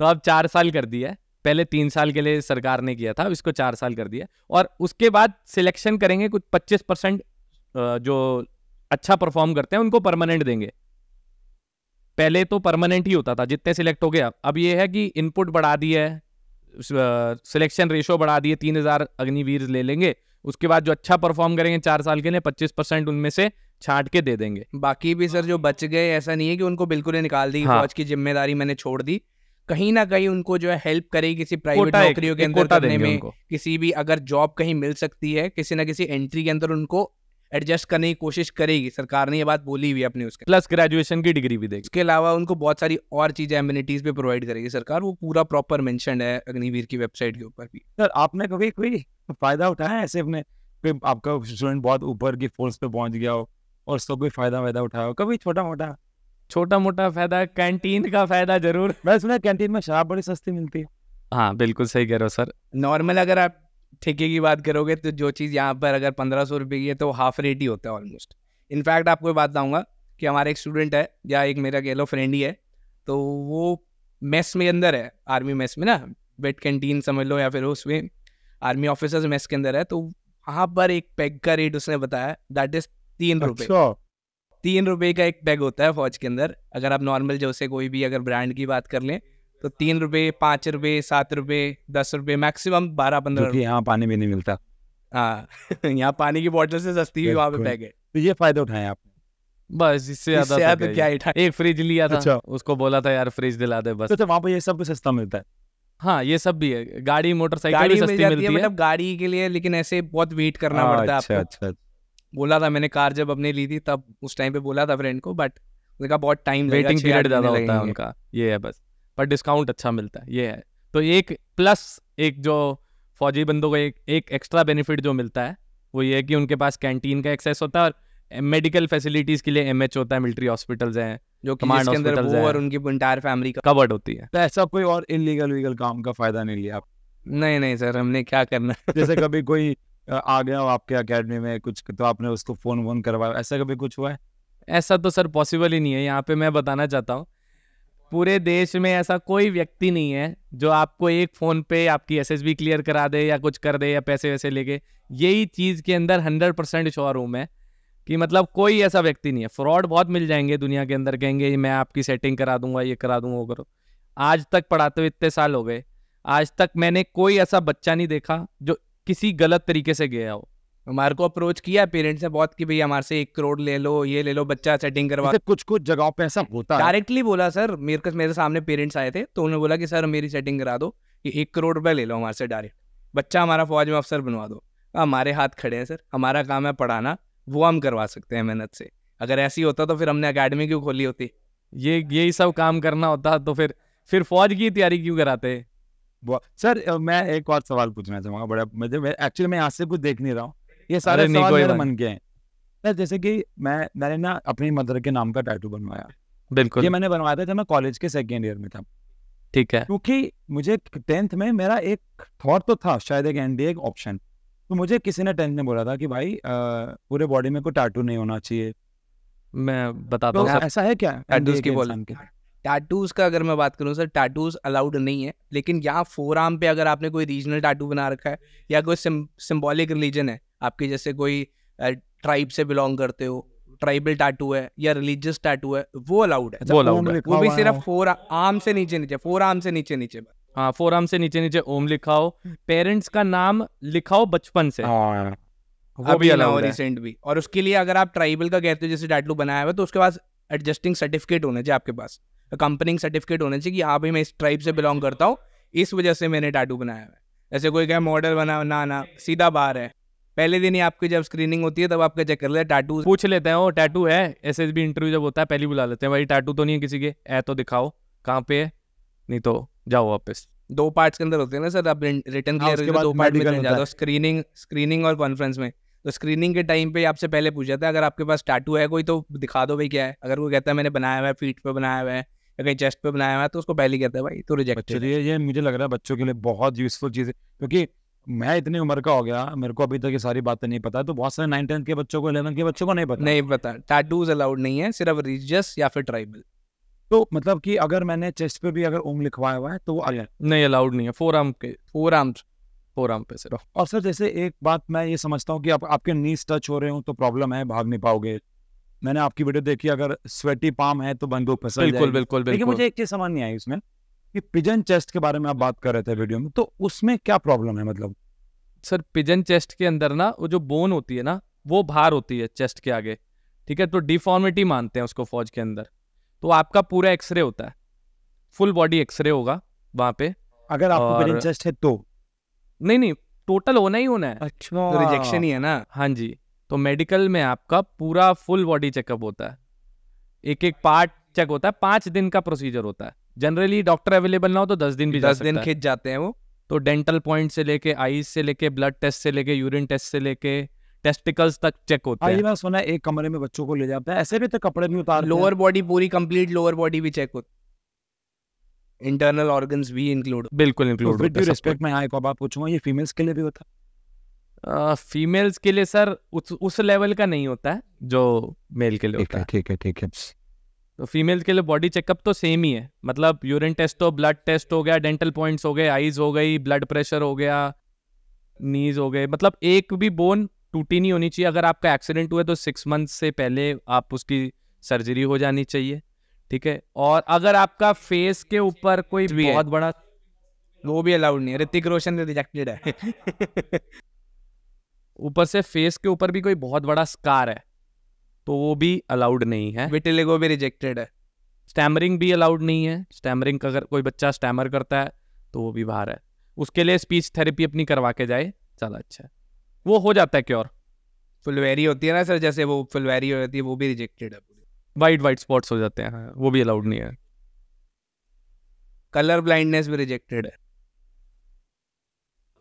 तो अब चार साल कर दिया है। पहले तीन साल के लिए सरकार ने किया था अब इसको चार साल कर दिया और उसके बाद सिलेक्शन करेंगे कुछ पच्चीस परसेंट जो अच्छा परफॉर्म करते हैं उनको परमानेंट देंगे। पहले तो परमानेंट ही होता था जितने सिलेक्ट हो गया अब ये है कि इनपुट बढ़ा दिया है सिलेक्शन रेशो बढ़ा दिए तीन हज़ार अग्निवीर ले लेंगे। उसके बाद जो अच्छा परफॉर्म करेंगे चार साल के लिए पच्चीस परसेंट उनमें से छांट के दे देंगे। बाकी भी सर जो बच गए ऐसा नहीं है कि उनको बिल्कुल ही निकाल दी हाँ। फौज की ज़िम्मेदारी मैंने छोड़ दी। कहीं ना कहीं उनको जो है हेल्प करेगी किसी प्राइवेट नौकरियों के अंदर करने में किसी भी अगर जॉब कहीं मिल सकती है किसी ना किसी एंट्री के अंदर उनको एडजस्ट करने की कोशिश करेगी। सरकार ने ये बात बोली हुई अपने उसके। प्लस ग्रेजुएशन की डिग्री भी देगी। उसके अलावा उनको बहुत सारी और चीज़ें एम्यूनिटीज भी प्रोवाइड करेगी। सरकार वो पूरा प्रॉपर मेंशन है अग्निवीर की वेबसाइट के ऊपर भी। सर आपने कभी कोई फ़ायदा उठाया ऐसे अपने आपका स्टूडेंट बहुत ऊपर की फोर्स पे पहुँच गया हो और उसका कोई फ़ायदा वायदा उठाया हो? कभी छोटा मोटा छोटा मोटा फ़ायदा कैंटीन का फ़ायदा ज़रूर। मैं सुना कैंटीन में शराब बड़ी सस्ती मिलती है। हाँ बिल्कुल सही कह रहे हो सर। नॉर्मल अगर आप ठेके की बात करोगे तो जो चीज़ यहाँ पर अगर पंद्रह सौ रुपये की है तो हाफ़ रेट ही होता है ऑलमोस्ट इनफैक्ट आपको ये बात बताऊँगा कि हमारा एक स्टूडेंट है या एक मेरा कह लो फ्रेंड ही है तो वो मेस में अंदर है आर्मी मेस में ना। वेट कैंटीन समझ लो या फिर उसमें आर्मी ऑफिसर्स मेस के अंदर है तो वहाँ पर एक पैग का रेट उसने बताया दैट इज़ तीन रुपये। अच्छा। तीन रुपए का एक बैग होता है फौज के अंदर। अगर आप नॉर्मल जो से कोई भी अगर ब्रांड की बात कर लें तो तीन रुपए पाँच रुपए सात रुपए दस रुपए मैक्सिमम बारह पंद्रह यहाँ पानी भी नहीं मिलता। हाँ यहाँ पानी की बोतल से सस्ती भी वहाँ पे। पैग है। तो ये फ़ायदे उठाए आपने बस इससे ज़्यादा तो क्या था। एक फ्रिज लिया था अच्छा। उसको बोला था यार फ्रिज दिला दे बस। तो वहाँ पे ये सब कुछ सस्ता मिलता है। हाँ ये सब भी है। गाड़ी मोटरसाइकिल भी सस्ती मिलती है। मतलब गाड़ी के लिए लेकिन ऐसे बहुत वेट करना पड़ता है अच्छा आपको अच्छा। बोला था मैंने कार जब अपने ली थी तब उस टाइम पे बोला था फ्रेंड को बट उसने कहा बहुत टाइम वेटिंग पीरियड ज़्यादा होता है उनका। ये है बस। पर डिस्काउंट अच्छा मिलता है ये है। तो एक प्लस एक जो फौजी बंदों को एक एक एक्स्ट्रा बेनिफिट जो मिलता है वो ये है कि उनके पास कैंटीन का एक्सेस होता है और मेडिकल फैसिलिटीज़ के लिए एमएच होता है मिलिट्री हॉस्पिटल्स हैं जो कि Command अंदर वो और उनकी इंटायर फैमिली का कवर्ड होती है। तो ऐसा कोई और इलीगल वीगल काम का फ़ायदा नहीं लिया आप? नहीं नहीं सर हमने क्या करना जैसे कभी कोई आ गया हो आपके अकेडमी में, कुछ तो आपने उसको फ़ोन वोन करवाया, ऐसा कभी कुछ हुआ है? ऐसा तो सर पॉसिबल ही नहीं है, यहाँ पे मैं बताना चाहता हूँ। पूरे देश में ऐसा कोई व्यक्ति नहीं है, जो आपको एक फ़ोन पे आपकी एसएसबी क्लियर करा दे या कुछ कर दे या पैसे वैसे लेके यही चीज़ के अंदर हंड्रेड परसेंट श्योर हूँ मैं, कि मतलब कोई ऐसा व्यक्ति नहीं है। फ्रॉड बहुत मिल जाएँगे दुनिया के अंदर, कहेंगे मैं आपकी सेटिंग करा दूँगा, ये करा दूँगा, वो करो। आज तक पढ़ाते हुए इतने साल हो गए। आज तक मैंने कोई ऐसा बच्चा नहीं देखा, जो किसी गलत तरीके से गया हो। हमारे को अप्रोच किया पेरेंट्स ने बहुत कि भाई हमारे से एक करोड़ ले लो ये ले लो बच्चा सेटिंग करवा कुछ कुछ जगहों पे ऐसा होता है। डायरेक्टली बोला सर मेरे को मेरे सामने पेरेंट्स आए थे तो उन्होंने बोला कि सर मेरी सेटिंग करा दो कि एक करोड़ रुपए ले लो हमारे से डायरेक्ट बच्चा हमारा फौज में अफसर बनवा दो। हमारे हाथ खड़े हैं सर। हमारा काम है पढ़ाना वो हम करवा सकते हैं मेहनत से। अगर ऐसी होता तो फिर हमने अकेडमी क्यों खोली होती? ये यही सब काम करना होता तो फिर फिर फौज की तैयारी क्यों कराते? सर मैं एक और सवाल पूछना चाहूँगा बड़ा मुझे एक्चुअली मैं यहाँ से कुछ देख नहीं रहा हूँ। ये सारे सवाल मेरे मन के हैं। सर जैसे कि मैं मैंने ना अपनी मदर के नाम का टैटू बनवाया। बिल्कुल। ये मैंने बनवाया था जब मैं कॉलेज के सेकेंड ईयर में था। ठीक है। क्योंकि मुझे टेंथ में मेरा एक थॉट तो था शायद एक एनडीए एक ऑप्शन तो मुझे किसी ने टेंथ में बोला था कि भाई पूरे बॉडी में कोई टैटू नहीं होना चाहिए। मैं बताता तो हूँ ऐसा है क्या NDA की बोल- के? टैटूज का अगर मैं बात करूँ सर टैटूज अलाउड नहीं है लेकिन यहाँ फोर आर्म पे अगर आपने कोई रीजनल टैटू बना रखा है या कोई सिंबॉलिक रिलीजन है आपके जैसे कोई ट्राइब से बिलोंग करते हो ट्राइबल टैटू है या रिलीजियस टैटू है वो अलाउड है। वो ओम है। वो भी सिर्फ़ फोर आर्म से नीचे नीचे फोर आर्म से नीचे नीचे हाँ फोर आर्म से नीचे नीचे ओम लिखाओ पेरेंट्स का नाम लिखाओ बचपन से। हाँ। वो भी अलाउड है रिसेंट भी। और उसके लिए अगर आप ट्राइबल का कहते हो जैसे टैटू बनाया हुआ तो उसके पास एडजस्टिंग सर्टिफिकेट होना चाहिए आपके पास। कंपनिंग सर्टिफिकेट होना चाहिए कि हाँ भाई मैं इस ट्राइब से बिलोंग करता हूँ। इस वजह से मैंने टाटू बनाया है। ऐसे कोई कहे मॉडल बना ना ना सीधा बाहर है। पहले दिन ही आपकी जब स्क्रीनिंग होती है तब आपका चेक कर लेते हैं टाटू पूछ लेते हैं ओ टैटू है? एस एस बी इंटरव्यू जब होता है पहले बुला लेते हैं भाई टाटू तो नहीं है किसी के। है तो दिखाओ कहाँ पे है? नहीं तो जाओ वापस। दो पार्ट्स के अंदर होते हैं ना सर आप रिटर्न हाँ, क्लियर दो पार्ट में जाते है। स्क्रीनिंग स्क्रीनिंग और कॉन्फ्रेंस में। तो स्क्रीनिंग के टाइम पे आपसे पहले पूछ जाता है अगर आपके पास टाटू है कोई तो दिखा दो भाई क्या है? अगर वो कहता है मैंने बनाया हुआ है फीट पे बनाया हुआ है। कहीं चेस्ट पे बनाया हुआ है तो उसको पहले कहता है भाई तो बच्चों रिजेक्टेड ये ये मुझे लग रहा है बच्चों के लिए बहुत यूजफुल चीज़ है क्योंकि मैं इतनी उम्र का हो गया मेरे को अभी तक ये सारी बातें नहीं पता तो बहुत सारे नाइन टेंथ के बच्चों को इलेवन के बच्चों को नहीं पता। नहीं पता। टैटूज अलाउड नहीं है सिर्फ़ रिलीजियस या फिर ट्राइबल तो मतलब कि अगर मैंने चेस्ट पे भी अगर ओम लिखवाया हुआ है तो वो नहीं अलाउड नहीं है। फोर आर्म के फोर आर्म्स फोर आर्म पे सिर्फ़। और सर जैसे एक बात मैं ये समझता हूँ कि आप, आपके नीज टच हो रहे हो तो प्रॉब्लम है भाग नहीं पाओगे। मैंने आपकी वीडियो देखी अगर स्वेटी पाम है तो बंदूक फिसल बिल्कुल बिल्कुल लेकिन बिल्कुल। मुझे एक चीज़ समझ नहीं आई उसमें कि पिजन चेस्ट के बारे में आप बात कर रहे थे वीडियो में तो उसमें क्या प्रॉब्लम है मतलब? सर पिजन चेस्ट के अंदर ना वो जो बोन होती है ना वो बाहर होती है चेस्ट के आगे ठीक है? तो डिफॉर्मिटी मानते हैं उसको फौज के अंदर। तो आपका पूरा एक्सरे होता है। फुल बॉडी एक्सरे होगा वहाँ पे। अगर आपको और- चेस्ट है तो? नहीं नहीं टोटल होना ही होना है। अच्छा। तो रिजेक्शन ही है ना। हाँ जी। तो मेडिकल में आपका पूरा फुल बॉडी चेकअप होता है। एक एक पार्ट चेक होता है पाँच दिन का प्रोसीजर होता है। जनरली डॉक्टर अवेलेबल ना हो तो दस दिन भी दस दिन सकता है। खिंच जाते हैं वो। तो डेंटल पॉइंट से लेके आईज से लेके ब्लड टेस्ट से लेके यूरिन टेस्ट से लेके टेस्टिकल्स तक चेक होते हाँ हैं। बात सुना एक कमरे में बच्चों को ले जाता है। ऐसे भी तो कपड़े भी उतार लोअर बॉडी पूरी कंप्लीट लोअर बॉडी भी चेक होती इंटरनल ऑर्गन्स भी इंक्लूड बिल्कुल इंक्लूड विद रिस्पेक्ट मैं एक और बात पूछूँगा ये फीमेल्स के लिए भी होता है। फीमेल्स के लिए सर उस उस लेवल का नहीं होता है जो मेल के लिए ठीक होता है है। ठीक है ठीक है। तो फीमेल्स के लिए बॉडी चेकअप तो सेम ही है। मतलब यूरिन टेस्ट हो ब्लड टेस्ट हो गया डेंटल पॉइंट्स हो गए आईज हो गई ब्लड प्रेशर हो गया नीज हो गए। मतलब एक भी बोन टूटी नहीं होनी चाहिए। अगर आपका एक्सीडेंट हुआ तो सिक्स मंथ से पहले आप उसकी सर्जरी हो जानी चाहिए। ठीक है? और अगर आपका फेस के ऊपर कोई बहुत बड़ा वो भी अलाउड नहीं है। ऋतिक रोशन रिजेक्टेड है। ऊपर से फेस के ऊपर भी कोई बहुत बड़ा स्कार है तो वो भी अलाउड नहीं है। विटिलिगो भी रिजेक्टेड है। स्टैमरिंग भी अलाउड नहीं है। स्टैमरिंग अगर कोई बच्चा स्टैमर करता है तो वो भी बाहर है। उसके लिए स्पीच थेरेपी अपनी करवा के जाए ज़्यादा अच्छा है। वो हो जाता है क्योर फुलवेरी होती है ना सर जैसे वो फुलवेरी हो जाती है वो भी रिजेक्टेड है वाइट वाइट स्पॉट्स हो जाते हैं हाँ, वो भी अलाउड नहीं है। कलर ब्लाइंडनेस भी रिजेक्टेड है।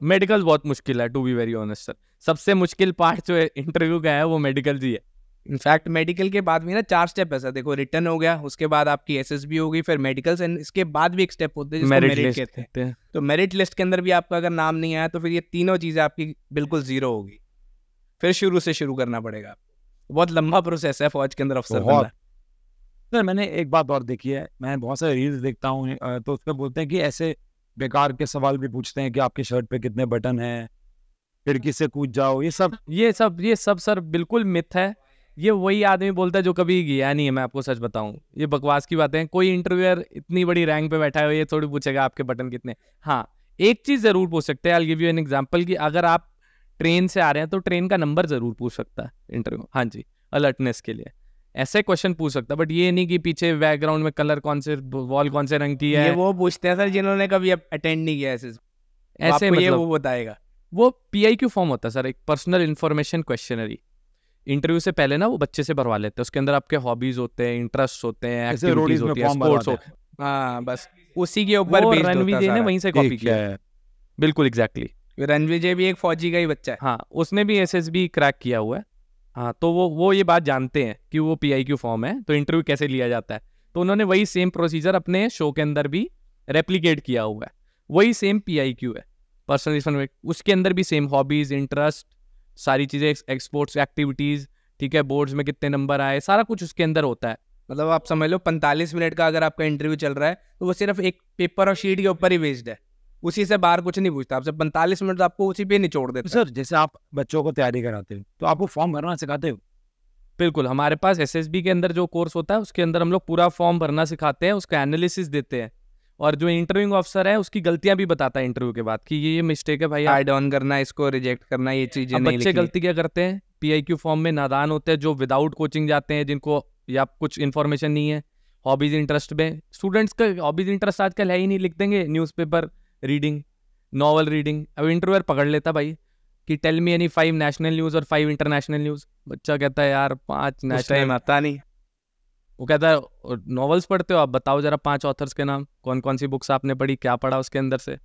मेडिकल बहुत मुश्किल है to be very honest sir सबसे मुश्किल पार्ट जो है इंटरव्यू का है वो मेडिकल जी है। इनफैक्ट मेडिकल के बाद भी ना चार स्टेप है सर देखो रिटर्न हो गया उसके बाद आपकी एस भी होगी फिर मेडिकल एंड इसके बाद भी एक स्टेप होते हैं मेरिट मेरिट लिस्ट कहते हैं। तो मेरिट लिस्ट के अंदर भी आपका अगर नाम नहीं आया तो फिर ये तीनों चीज़ें आपकी बिल्कुल ज़ीरो होगी। फिर शुरू से शुरू करना पड़ेगा। आपको बहुत लंबा प्रोसेस है फौज के अंदर अफसर बनना सर मैंने एक बात और देखी है मैं बहुत सारे रील्स देखता हूँ तो उसमें बोलते हैं कि ऐसे बेकार के सवाल भी पूछते हैं कि आपके शर्ट पे कितने बटन हैं खिड़की से कूद जाओ ये सब? ये सब ये सब सर बिल्कुल मिथ है। ये वही आदमी बोलता है जो कभी गया नहीं है मैं आपको सच बताऊँ। ये बकवास की बातें हैं। कोई इंटरव्यूअर इतनी बड़ी रैंक पे बैठा है ये थोड़ी पूछेगा आपके बटन कितने। हाँ एक चीज़ ज़रूर पूछ सकते हैं। I give you an example कि अगर आप ट्रेन से आ रहे हैं तो ट्रेन का नंबर ज़रूर पूछ सकता है इंटरव्यू हाँ जी अलर्टनेस के लिए। ऐसे क्वेश्चन पूछ सकता है बट ये नहीं कि पीछे बैकग्राउंड में कलर कौन से वॉल कौन से रंग की ये है वो पूछते हैं सर जिन्होंने कभी अटेंड नहीं किया ऐसे। ऐसे आपको ये मतलब वो बताएगा। वो पी क्यू फॉर्म होता है सर एक पर्सनल इन्फॉर्मेशन क्वेश्चनरी इंटरव्यू से पहले ना वो बच्चे से भरवा लेते हैं। उसके अंदर आपके हॉबीज होते हैं इंटरेस्ट होते हैं एक्टिविटीज़ होती है स्पोर्ट्स होते हैं। हाँ बस उसी के ऊपर रणवीर जी ने वहीं से कॉपी किया। है। बिल्कुल एग्जैक्टली रणविजय भी एक फौजी का ही बच्चा है। हाँ उसने भी एसएसबी क्रैक किया हुआ है। हाँ तो वो वो ये बात जानते हैं कि वो पी क्यू फॉर्म है तो इंटरव्यू कैसे लिया जाता है। तो उन्होंने वही सेम प्रोसीजर अपने शो के अंदर भी रेप्लीकेट किया हुआ है। वही सेम पी क्यू है। पर्सनल इन्फॉर्मेशन उसके अंदर भी सेम हॉबीज इंटरेस्ट सारी चीज़ें एक्सपोर्ट्स एक्टिविटीज़ ठीक है बोर्ड्स में कितने नंबर आए सारा कुछ उसके अंदर होता है। मतलब आप समझ लो पैंतालीस मिनट का अगर आपका इंटरव्यू चल रहा है तो वो सिर्फ़ एक पेपर और शीट के ऊपर ही बेस्ड है। उसी से बाहर कुछ नहीं पूछता। आपसे पैंतालीस मिनट तो आपको उसी पे निचोड़ देता सर जैसे आप बच्चों को तैयारी कराते हो तो आपको फॉर्म भरना सिखाते हो? बिल्कुल हमारे पास एसएसबी के अंदर जो कोर्स होता है उसके अंदर हम लोग पूरा फॉर्म भरना सिखाते हैं उसका एनालिसिस देते हैं। और जो इंटरव्यूइंग ऑफिसर है उसकी गलतियाँ भी बताता है इंटरव्यू के बाद कि ये ये मिस्टेक है भाई ऐड ऑन करना इसको रिजेक्ट करना ये चीज़ें नहीं बच्चे गलती क्या करते हैं? पीआईक्यू फॉर्म में नादान होते हैं जो विदाउट कोचिंग जाते हैं जिनको या कुछ इन्फॉर्मेशन नहीं है हॉबीज इंटरेस्ट में। स्टूडेंट्स का हॉबीज इंटरेस्ट आजकल है ही नहीं लिख देंगे न्यूज़पेपर रीडिंग नॉवल रीडिंग अब इंटरव्यूअर पकड़ लेता भाई कि tell me any five national news और फाइव इंटरनेशनल न्यूज़ बच्चा कहता है यार पाँच नेशनल आता नहीं। वो कहता है नॉवेल्स पढ़ते हो? आप बताओ जरा पाँच ऑथर्स के नाम। कौन कौन सी बुक्स आपने पढ़ी? क्या पढ़ा उसके अंदर से?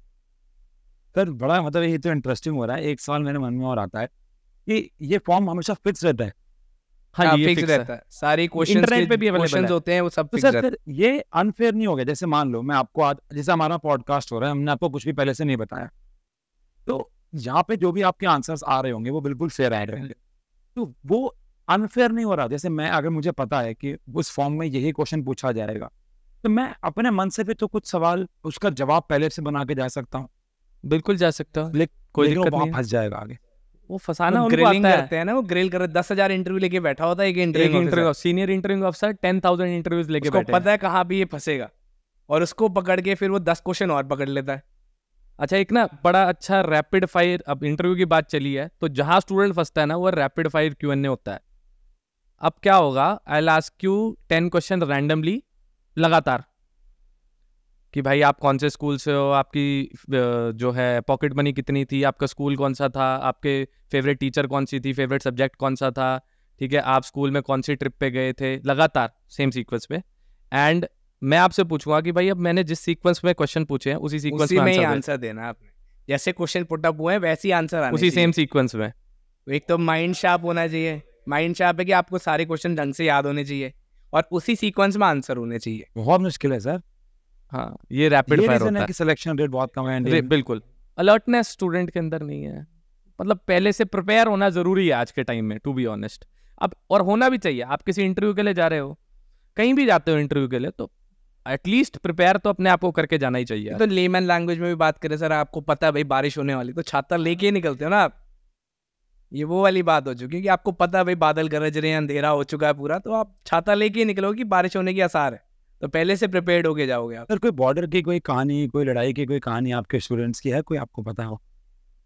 सर बड़ा मतलब ये तो इंटरेस्टिंग हो रहा है। एक सवाल मेरे मन में और आता है कि ये फॉर्म हमेशा फिक्स रहता है। हाँ ये फिक्स रहता है। सारी Internet पे भी होते हैं वो सब तो सर फिर ये अनफेयर नहीं हो गया जैसे मान लो मैं आपको आज जैसे हमारा पॉडकास्ट हो रहा है हमने आपको कुछ भी पहले से नहीं बताया। तो यहाँ पे जो भी आपके आंसर्स आ रहे होंगे वो बिल्कुल फेयर आ रहे होंगे तो वो अनफेयर नहीं हो रहा। जैसे मैं अगर मुझे पता है कि उस फॉर्म में यही क्वेश्चन पूछा जाएगा तो मैं अपने मन से भी तो कुछ सवाल उसका जवाब पहले से बना के जा सकता हूँ। बिल्कुल जा सकता हूँ। लेकिन कोई लेकिन दिक्कत वहाँ नहीं। फंस जाएगा आगे। वो फंसाना उनको ग्रिलिंग आता है। करते हैं ना वो ग्रिल कर दस हज़ार इंटरव्यू लेके बैठा होता है एक इंटरव्यू इंटरव्यू सीनियर इंटरव्यू अफसर टेन थाउज़ेंड इंटरव्यूज़ लेके उसको बैठे पता है कहाँ भी ये फंसेगा। और उसको पकड़ के फिर वो दस क्वेश्चन और पकड़ लेता है। अच्छा एक ना बड़ा अच्छा रैपिड फायर अब इंटरव्यू की बात चली है तो जहाँ स्टूडेंट फंसता है ना वो रैपिड फायर क्यू होता है। अब क्या होगा? I ask you ten question randomly लगातार। कि भाई आप कौन से स्कूल से हो? आपकी जो है पॉकेट मनी कितनी थी? आपका स्कूल कौन सा था? आपके फेवरेट टीचर कौन सी थी? फेवरेट सब्जेक्ट कौन सा था? ठीक है आप स्कूल में कौन सी ट्रिप पे गए थे? लगातार सेम सीक्वेंस में। एंड मैं आपसे पूछूँगा कि भाई अब मैंने जिस सीक्वेंस में क्वेश्चन पूछे हैं उसी सीक्वेंस में आंसर, आंसर देना आपने। जैसे क्वेश्चन पुट अप हुए हैं वैसे ही आंसर आने उसी सेम सीक्वेंस में। एक तो माइंड शार्प होना चाहिए। माइंड शार्प है कि आपको सारे क्वेश्चन ढंग से याद होने चाहिए और उसी सीक्वेंस में आंसर होने चाहिए। बहुत मुश्किल है सर हाँ ये रैपिड फायर होता है कि सिलेक्शन रेट बहुत कम है बिल्कुल। अलर्टनेस स्टूडेंट के अंदर नहीं है। मतलब पहले से प्रिपेयर होना ज़रूरी है आज के टाइम में टू बी ऑनेस्ट अब और होना भी चाहिए। आप किसी इंटरव्यू के लिए जा रहे हो कहीं भी जाते हो इंटरव्यू के लिए तो एटलीस्ट प्रिपेयर तो अपने आप को करके जाना ही चाहिए। तो लेमन लैंग्वेज में भी बात करें सर आपको पता है भाई बारिश होने वाली तो छाता लेके ही निकलते हो ना आप। ये वो वाली बात हो चुकी है कि आपको पता है भाई बादल गरज रहे हैं अंधेरा हो चुका है पूरा तो आप छाता लेके ही निकलोगे कि बारिश होने की आसार है। तो पहले से प्रिपेयर्ड होके जाओगे आप। सर कोई बॉर्डर की कोई कहानी कोई लड़ाई की कोई कहानी आपके स्टूडेंट्स की है? कोई आपको पता हो?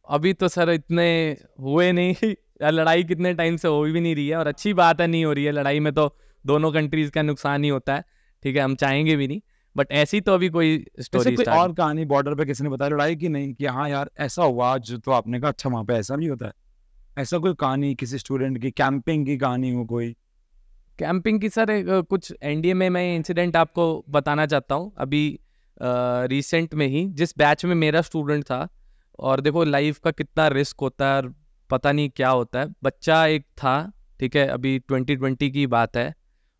अभी तो सर इतने हुए नहीं लड़ाई कितने टाइम से हो भी नहीं रही है और अच्छी बात है नहीं हो रही है। लड़ाई में तो दोनों कंट्रीज़ का नुकसान ही होता है ठीक है हम चाहेंगे भी नहीं। बट ऐसी तो अभी कोई स्टोरी कोई और कहानी बॉर्डर पे किसी ने बताया लड़ाई की नहीं कि हाँ यार ऐसा हुआ जो तो आपने कहा अच्छा वहाँ पे ऐसा भी होता है। ऐसा कोई कहानी, किसी स्टूडेंट की, कैंपिंग की कहानी हो कोई? कैंपिंग की सर कुछ एनडीए में मैं इंसिडेंट आपको बताना चाहता हूँ। अभी रिसेंट में ही, जिस बैच में मेरा स्टूडेंट था, और देखो लाइफ का कितना रिस्क होता है, और पता नहीं क्या होता है। बच्चा एक था, ठीक है, अभी ट्वेंटी ट्वेंटी की बात है,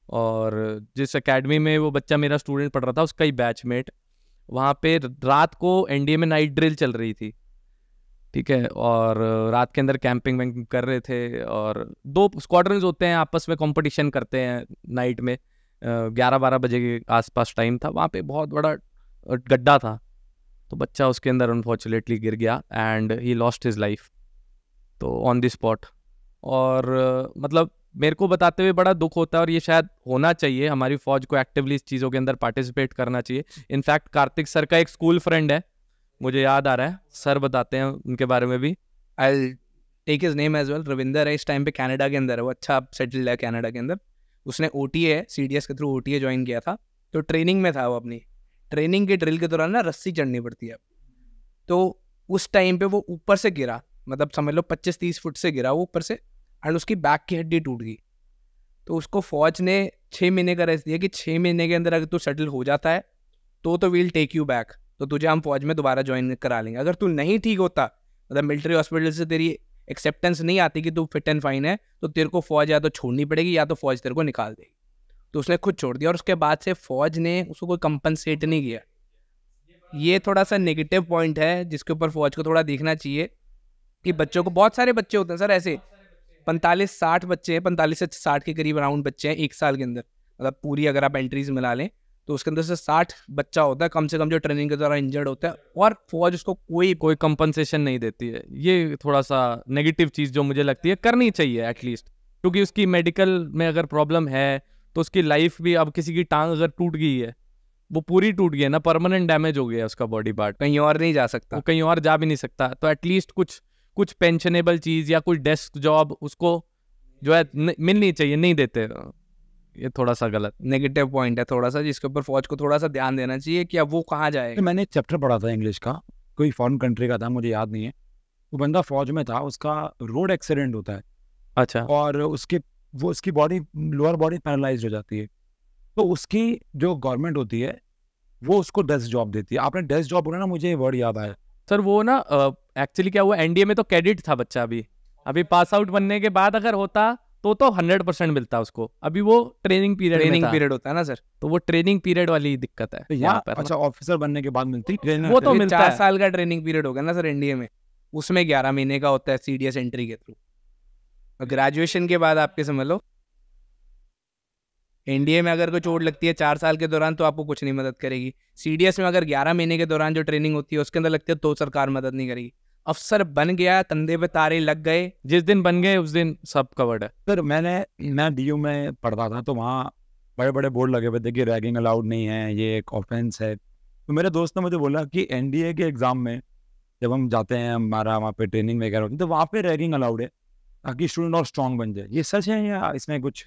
और जिस एकेडमी में वो बच्चा मेरा स्टूडेंट पढ़ रहा था, उसका ही बैचमेट वहाँ पे रात को एनडीए में नाइट ड्रिल चल रही थी। ठीक है? और रात के अंदर कैंपिंग वैम्पिंग कर रहे थे और दो स्क्वाड्रन होते हैं, आपस में कंपटीशन करते हैं नाइट में। ग्यारह बारह बजे के आसपास टाइम था, वहाँ पे बहुत बड़ा गड्ढा था। तो बच्चा उसके अंदर अनफॉर्चुनेटली गिर गया and he lost his life तो ऑन द स्पॉट और मतलब मेरे को बताते हुए बड़ा दुख होता है और ये शायद होना चाहिए, हमारी फौज को एक्टिवली इस चीज़ों के अंदर पार्टिसिपेट करना चाहिए। इनफैक्ट कार्तिक सर का एक स्कूल फ्रेंड है। मुझे याद आ रहा है, सर बताते हैं उनके बारे में भी। I take his name as well Ravinder है, इस टाइम पे कनाडा के अंदर है वो अच्छा सेटल्ड है कनाडा के अंदर। उसने ओ टी है सी डी एस के थ्रू ओ टी ज्वाइन किया था तो ट्रेनिंग में था वो अपनी। ट्रेनिंग के ड्रिल के दौरान ना रस्सी चढ़नी पड़ती है। तो उस टाइम पे वो ऊपर से गिरा मतलब समझ लो पच्चीस तीस फुट से गिरा वो ऊपर से एंड उसकी बैक की हड्डी टूट गई। तो उसको फौज ने छः महीने का रेस्ट दिया कि छः महीने के अंदर अगर तू सेटल हो जाता है तो तो वील टेक यू बैक तो तुझे हम फौज में दोबारा ज्वाइन करा लेंगे। अगर तू नहीं ठीक होता मतलब मिलिट्री हॉस्पिटल से तेरी एक्सेप्टेंस नहीं आती कि तू फिट एंड फाइन है तो तेरे को फौज या तो छोड़नी पड़ेगी या तो फौज तेरे को निकाल देगी। तो उसने खुद छोड़ दिया और उसके बाद से फौज ने उसको कोई कंपनसेट नहीं किया। ये थोड़ा सा नेगेटिव पॉइंट है, जिसके ऊपर फौज को थोड़ा देखना चाहिए कि बच्चों को, बहुत सारे बच्चे होते हैं सर ऐसे। पैंतालीस साठ बच्चे हैं, पैंतालीस से साठ के करीब अराउंड बच्चे हैं एक साल के अंदर। मतलब पूरी अगर आप एंट्रीज मिला लें तो उसके अंदर से साठ बच्चा होता है कम से कम जो ट्रेनिंग के द्वारा इंजर्ड होता है और फौज उसको कोई कोई कंपनसेशन नहीं देती है। ये थोड़ा सा नेगेटिव चीज़ जो मुझे लगती है करनी चाहिए एटलीस्ट क्योंकि उसकी मेडिकल में अगर प्रॉब्लम है तो उसकी लाइफ भी अब किसी की टांग अगर टूट गई है वो पूरी टूट गई है ना परमानेंट डैमेज हो गया है उसका बॉडी पार्ट कहीं और नहीं जा सकता। वो कहीं और जा भी नहीं सकता। तो एटलीस्ट कुछ कुछ पेंशनेबल चीज़ या कुछ डेस्क जॉब उसको जो है मिलनी चाहिए नहीं देते। ये थोड़ा सा गलत नेगेटिव पॉइंट है थोड़ा सा जिसके ऊपर फौज को थोड़ा सा ध्यान देना चाहिए कि अब वो कहाँ जाए मैंने एक चैप्टर पढ़ा था इंग्लिश का कोई फॉरेन कंट्री का था मुझे याद नहीं है। वो बंदा फौज में था उसका रोड एक्सीडेंट होता है। अच्छा। और उसके वो उसकी बॉडी लोअर बॉडी पैरालाइज हो जाती है। तो उसकी जो गवर्नमेंट होती है वो उसको डेस्क जॉब देती है। आपने डेस्क जॉब बोला ना मुझे ये वर्ड याद आया। सर वो ना एक्चुअली क्या हुआ एनडीए में तो कैडिट था बच्चा अभी। अभी पास आउट बनने के बाद अगर होता तो तो हंड्रेड परसेंट मिलता है उसको। अभी वो ट्रेनिंग पीरियड ट्रेनिंग पीरियड होता है ना सर तो वो ट्रेनिंग पीरियड वाली दिक्कत है तो यहाँ पर अच्छा ऑफिसर बनने के बाद मिलती वो तो मिलता चार साल का ट्रेनिंग पीरियड होगा ना सर एनडीए में। उसमें ग्यारह महीने का होता है सीडीएस एंट्री के थ्रू ग्रेजुएशन के बाद आपके समझ लो। एनडीए में अगर कोई चोट लगती है चार साल के दौरान तो आपको कुछ नहीं मदद करेगी। सीडीएस में अगर ग्यारह महीने के दौरान जो ट्रेनिंग होती है उसके अंदर लगती है तो सरकार मदद नहीं करेगी। अफसर बन गया कंधे पे तारे लग गए। जिस दिन बन गए उस दिन सब कवर्ड है। सर मैंने मैं डीयू में पढ़ता था तो वहाँ बड़े बड़े बोर्ड लगे हुए थे कि रैगिंग अलाउड नहीं है ये एक ऑफेंस है। तो मेरे दोस्त ने मुझे बोला कि एनडीए के एग्ज़ाम में जब हम जाते हैं हमारा वहाँ पे ट्रेनिंग वगैरह होती है तो वहाँ पे रैगिंग अलाउड है ताकि स्टूडेंट और स्ट्रॉन्ग बन जाए। ये सच है या इसमें कुछ?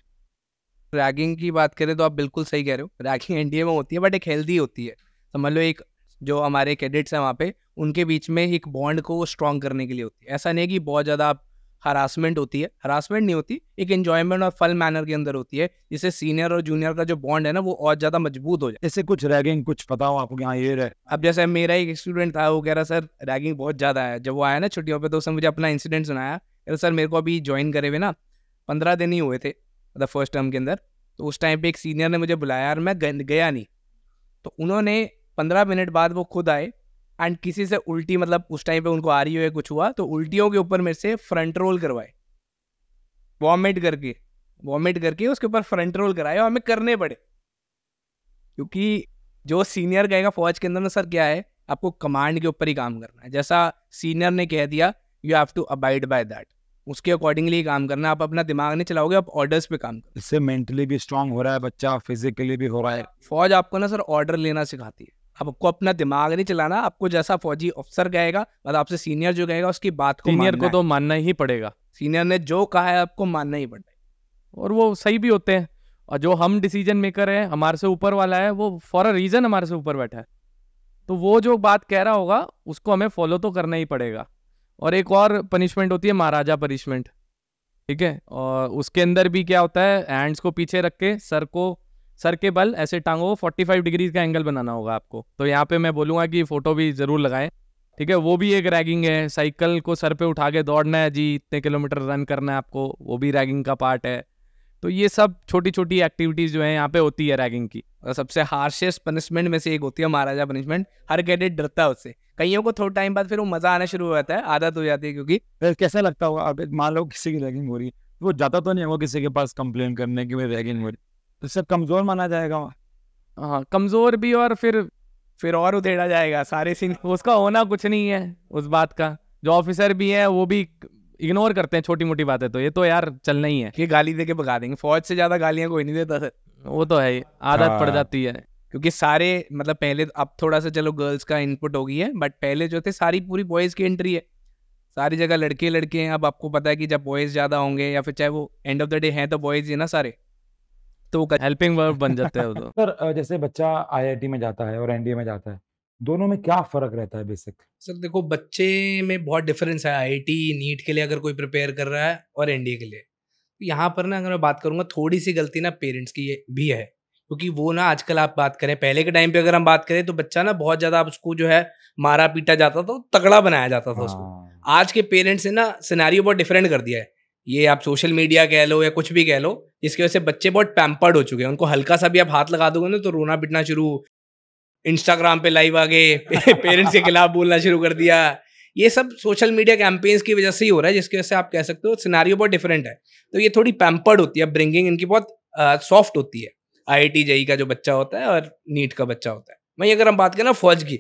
रैगिंग की बात करें तो आप बिल्कुल सही कह रहे हो। रैगिंग एनडीए में होती है बट एक हेल्दी होती है। समझ लो एक जो हमारे कैडेट्स हैं वहाँ पे उनके बीच में एक बॉन्ड को स्ट्रॉन्ग करने के लिए होती है। ऐसा नहीं है कि बहुत ज़्यादा आप हरासमेंट होती है। हरासमेंट नहीं होती एक एंजॉयमेंट और फल मैनर के अंदर होती है जिससे सीनियर और जूनियर का जो बॉन्ड है ना वो और ज़्यादा मज़बूत हो जाए। इससे कुछ रैगिंग कुछ पता हो आपको यहाँ ये रहे अब जैसे मेरा एक स्टूडेंट था वो कह रहा सर रैगिंग बहुत ज़्यादा है। जब वो आया ना छुट्टियों पर तो उसने मुझे अपना इंसिडेंट सुनाया। कह सर मेरे को अभी ज्वाइन करे हुए ना पंद्रह दिन ही हुए थे मतलब फ़र्स्ट टर्म के अंदर। तो उस टाइम पे एक सीनियर ने मुझे बुलाया और मैं गया नहीं। तो उन्होंने पंद्रह मिनट बाद वो खुद आए एंड किसी से उल्टी मतलब उस टाइम पे उनको आ रही हो या कुछ हुआ तो उल्टियों के ऊपर मेरे से फ्रंट रोल करवाए। वॉमिट करके वॉमिट करके उसके ऊपर फ्रंट रोल कराए और हमें करने पड़े। क्योंकि जो सीनियर कहेगा फौज के अंदर ना सर क्या है? आपको कमांड के ऊपर ही काम करना है। जैसा सीनियर ने कह दिया you have to abide by that उसके अकॉर्डिंगली काम करना आप अपना दिमाग नहीं चलाओगे आप ऑर्डर्स पे काम करो। इससे मेंटली भी स्ट्रांग हो रहा है बच्चा फिजिकली भी हो रहा है। फौज आपको ना सर ऑर्डर लेना सिखाती है। आपको अपना दिमाग नहीं चलाना आपको जैसा फौजी अफसर कहेगा मतलब आपसे सीनियर जो कहेगा उसकी बात को सीनियर को तो मानना ही पड़ेगा। सीनियर ने जो कहा है आपको मानना ही पड़ेगा। और वो सही भी होते हैं। और जो हम डिसीज़न मेकर है हमारे से ऊपर वाला है वो फॉर अ रीजन हमारे से ऊपर बैठा है। तो वो जो बात कह रहा होगा उसको हमें फॉलो तो करना ही पड़ेगा। और एक और पनिशमेंट होती है महाराजा पनिशमेंट ठीक है? और उसके अंदर भी क्या होता है हैंड्स को पीछे रख के सर को सर के बल, ऐसे टांगो 45 डिग्री का एंगल बनाना होगा आपको। तो यहाँ पे मैं बोलूँगा कि फ़ोटो भी ज़रूर लगाएँ। ठीक है, वो भी एक रैगिंग है। साइकिल को सर पे उठा के दौड़ना है जी, इतने किलोमीटर रन करना है आपको, वो भी रैगिंग का पार्ट है। तो ये सब छोटी छोटी एक्टिविटीज़ जो है, यहाँ पे होती है रैगिंग की। और सबसे हार्शेस्ट पनिशमेंट में से एक होती है महाराजा पनिशमेंट हर कैडेट डरता है उससे। कईयों को थोड़ा टाइम बाद फिर वो मज़ा आना शुरू हो जाता है, आदत हो जाती है क्योंकि कैसा लगता होगा? मान लो किसी की रैगिंग हो रही है, वो जाता तो नहीं होगा किसी के पास कंप्लेन करने की रैगिंग हो रही तो कमज़ोर माना जाएगा हाँ कमज़ोर भी और फिर फिर और उधेड़ा जाएगा। सारे सीन उसका होना कुछ नहीं है उस बात का। जो ऑफिसर भी है वो भी इग्नोर करते हैं छोटी मोटी बातें तो। ये तो यार चलना ही है। ये गाली दे के भगा देंगे। फौज से ज़्यादा गालियाँ कोई नहीं देता सर। वो तो है आदत हाँ। पड़ जाती है। क्योंकि सारे मतलब पहले अब थोड़ा सा चलो गर्ल्स का इनपुट हो गई है बट पहले जो थे सारी पूरी बॉयज़ की एंट्री है। सारी जगह लड़के लड़के हैं। अब आपको पता है कि जब बॉयज़ ज़्यादा होंगे या फिर चाहे वो एंड ऑफ़ द डे हैं तो बॉयज़ ही ना सारे। तो वो हेल्पिंग वर्ब बन जाता है वो तो। सर जैसे बच्चा आईआईटी में जाता है और एनडीए में जाता है दोनों में क्या फ़र्क रहता है बेसिक सर देखो बच्चे में बहुत डिफरेंस है आईआईटी नीट के लिए अगर कोई प्रिपेयर कर रहा है और एनडीए के लिए। तो यहाँ पर ना अगर मैं बात करूँगा थोड़ी सी गलती ना पेरेंट्स की भी है क्योंकि वो ना आजकल आप बात करें पहले के टाइम पे अगर हम बात करें तो बच्चा ना बहुत ज़्यादा उसको जो है मारा पीटा जाता था तगड़ा बनाया जाता था उसको। हाँ। आज के पेरेंट्स ने ना सिनारियो बहुत डिफरेंट कर दिया है। ये आप सोशल मीडिया कह लो या कुछ भी कह लो, जिसकी वजह से बच्चे बहुत पैम्पर्ड हो चुके हैं। उनको हल्का सा भी आप हाथ लगा दोगे ना तो रोना पिटना शुरू इंस्टाग्राम पे लाइव आ गए पेरेंट्स के खिलाफ बोलना शुरू कर दिया। ये सब सोशल मीडिया कैंपेन्स की वजह से ही हो रहा है, जिसकी वजह से आप कह सकते हो सिनारियो बहुत डिफरेंट है। तो ये थोड़ी पैम्पर्ड होती है ब्रिंगिंग इनकी बहुत सॉफ्ट होती है। आई आई जेई का जो बच्चा होता है और नीट का बच्चा होता है। वहीं अगर हम बात करें ना फौज की,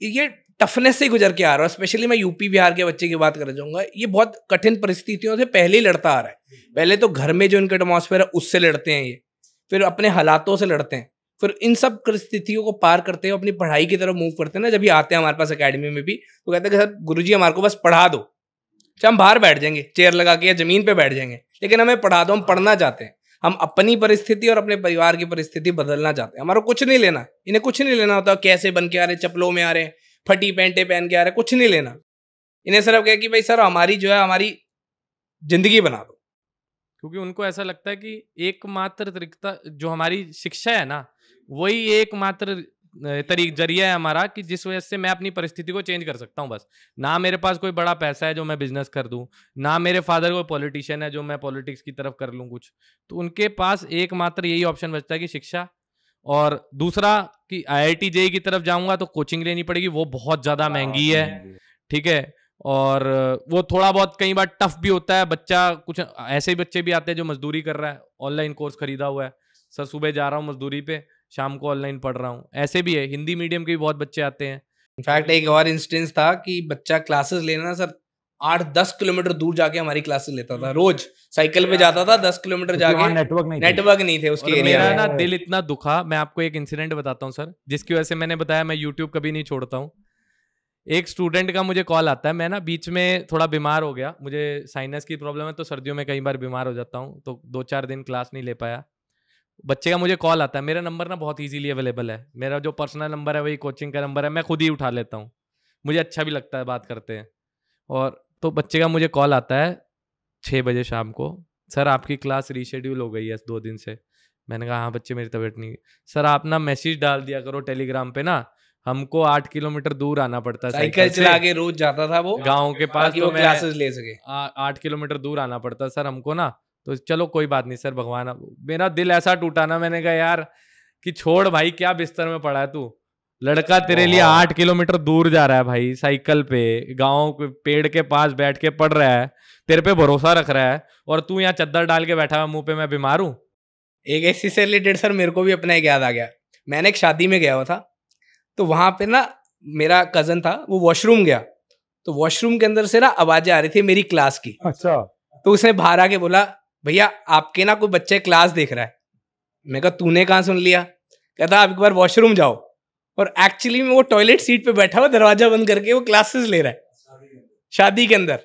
ये टफनेस से गुजर के आ रहा है स्पेशली मैं यूपी बिहार के बच्चे की बात कर जाऊँगा ये बहुत कठिन परिस्थितियों से पहले ही लड़ता आ रहा है। पहले तो घर में जो इनका एटमोसफेयर है, उससे लड़ते हैं ये, फिर अपने हालातों से लड़ते हैं, फिर इन सब परिस्थितियों को पार करते हैं, अपनी पढ़ाई की तरफ़ मूव करते हैं ना, जब ये आते हैं हमारे पास अकेडमी में भी तो कहते हैं कि, सर गुरु जी हमारे को बस पढ़ा दो चाहे हम बाहर बैठ जाएँगे चेयर लगा के या ज़मीन पर बैठ जाएँगे, लेकिन हमें पढ़ा दो, हम पढ़ना चाहते हैं, हम अपनी परिस्थिति और अपने परिवार की परिस्थिति बदलना चाहते हैं, हमारा कुछ नहीं लेना, इन्हें कुछ नहीं लेना होता, कैसे बन के आ रहे चप्पलों में आ रहे फटी पैंटे पहन के आ रहे कुछ नहीं लेना। इन्हें सिर्फ़ कह कि भाई, सर, हमारी जो है, हमारी ज़िंदगी बना दो। क्योंकि उनको ऐसा लगता है कि एकमात्र तरीका, जो हमारी शिक्षा है ना, वही एकमात्र तरीक ज़रिया है हमारा कि जिस वजह से मैं अपनी परिस्थिति को चेंज कर सकता हूँ बस। ना मेरे पास कोई बड़ा पैसा है जो मैं बिज़नेस कर दूँ, ना मेरे फादर कोई पॉलिटिशियन है जो मैं पॉलिटिक्स की तरफ़ कर लूँ कुछ। तो उनके पास एकमात्र यही ऑप्शन बचता है कि शिक्षा और दूसरा कि आई आई टी की तरफ़ जाऊँगा तो कोचिंग लेनी पड़ेगी वो बहुत ज़्यादा महँगी है। ठीक है? और वो थोड़ा बहुत कई बार टफ भी होता है बच्चा कुछ ऐसे बच्चे भी आते हैं जो मजदूरी कर रहा है ऑनलाइन कोर्स खरीदा हुआ है। सर सुबह जा रहा हूँ मजदूरी पे शाम को ऑनलाइन पढ़ रहा हूँ। ऐसे भी है हिंदी मीडियम के भी बहुत बच्चे आते हैं। इनफैक्ट एक और इंस्टेंस था कि बच्चा क्लासेस लेना सर आठ दस किलोमीटर दूर जाके हमारी क्लासेस लेता था। रोज साइकिल पे जाता था दस किलोमीटर जाके नेटवर्क नहीं नेटवर्क नहीं थे उसके एरिया मेरा ना दिल इतना दुखा मैं आपको एक इंसिडेंट बताता हूँ सर जिसकी वजह से मैंने बताया मैं यूट्यूब कभी नहीं छोड़ता हूँ। एक स्टूडेंट का मुझे कॉल आता है मैं ना बीच में थोड़ा बीमार हो गया मुझे साइनस की प्रॉब्लम है तो सर्दियों में कई बार बीमार हो जाता हूँ तो दो चार दिन क्लास नहीं ले पाया। बच्चे का मुझे कॉल आता है मेरा नंबर ना बहुत इजीली अवेलेबल है मेरा जो पर्सनल नंबर है वही कोचिंग का नंबर है मैं खुद ही उठा लेता हूँ। मुझे अच्छा भी लगता है बात करते हैं और तो बच्चे का मुझे कॉल आता है छः बजे शाम को। सर आपकी क्लास रीशेड्यूल हो गई है दो दिन से। मैंने कहा हाँ बच्चे मेरी तबीयत नहीं सर आप ना मैसेज डाल दिया करो टेलीग्राम पे ना हमको आठ किलोमीटर दूर आना पड़ता है साइकिल चला के रोज जाता था वो गाँव के पास तो क्लासेस ले सके। आठ किलोमीटर दूर आना पड़ता सर हमको ना। तो चलो कोई बात नहीं सर भगवान मेरा दिल ऐसा टूटा ना मैंने कहा यार कि छोड़ भाई क्या बिस्तर में पड़ा है तू? लड़का तेरे लिए आठ किलोमीटर दूर जा रहा है भाई साइकिल पे गाँव के पेड़ के पास बैठ के पढ़ रहा है तेरे पे भरोसा रख रहा है और तू यहाँ चद्दर डाल के बैठा हुआ मुँह पे मैं बीमार हूँ? एक ऐसी से रिलेटेड सर मेरे को भी अपना एक याद आ गया। मैंने एक शादी में गया हुआ था तो वहाँ पे ना मेरा कज़न था वो वॉशरूम गया तो वॉशरूम के अंदर से ना आवाज़ें आ रही थी मेरी क्लास की। अच्छा। तो उसने बाहर आके बोला भैया आपके ना कोई बच्चे क्लास देख रहा है। मैं कहा तूने कहाँ सुन लिया? कहता आप एक बार वॉशरूम जाओ। और एक्चुअली में वो टॉयलेट सीट पे बैठा हुआ दरवाज़ा बंद करके वो क्लासेस ले रहा है। शादी के अंदर।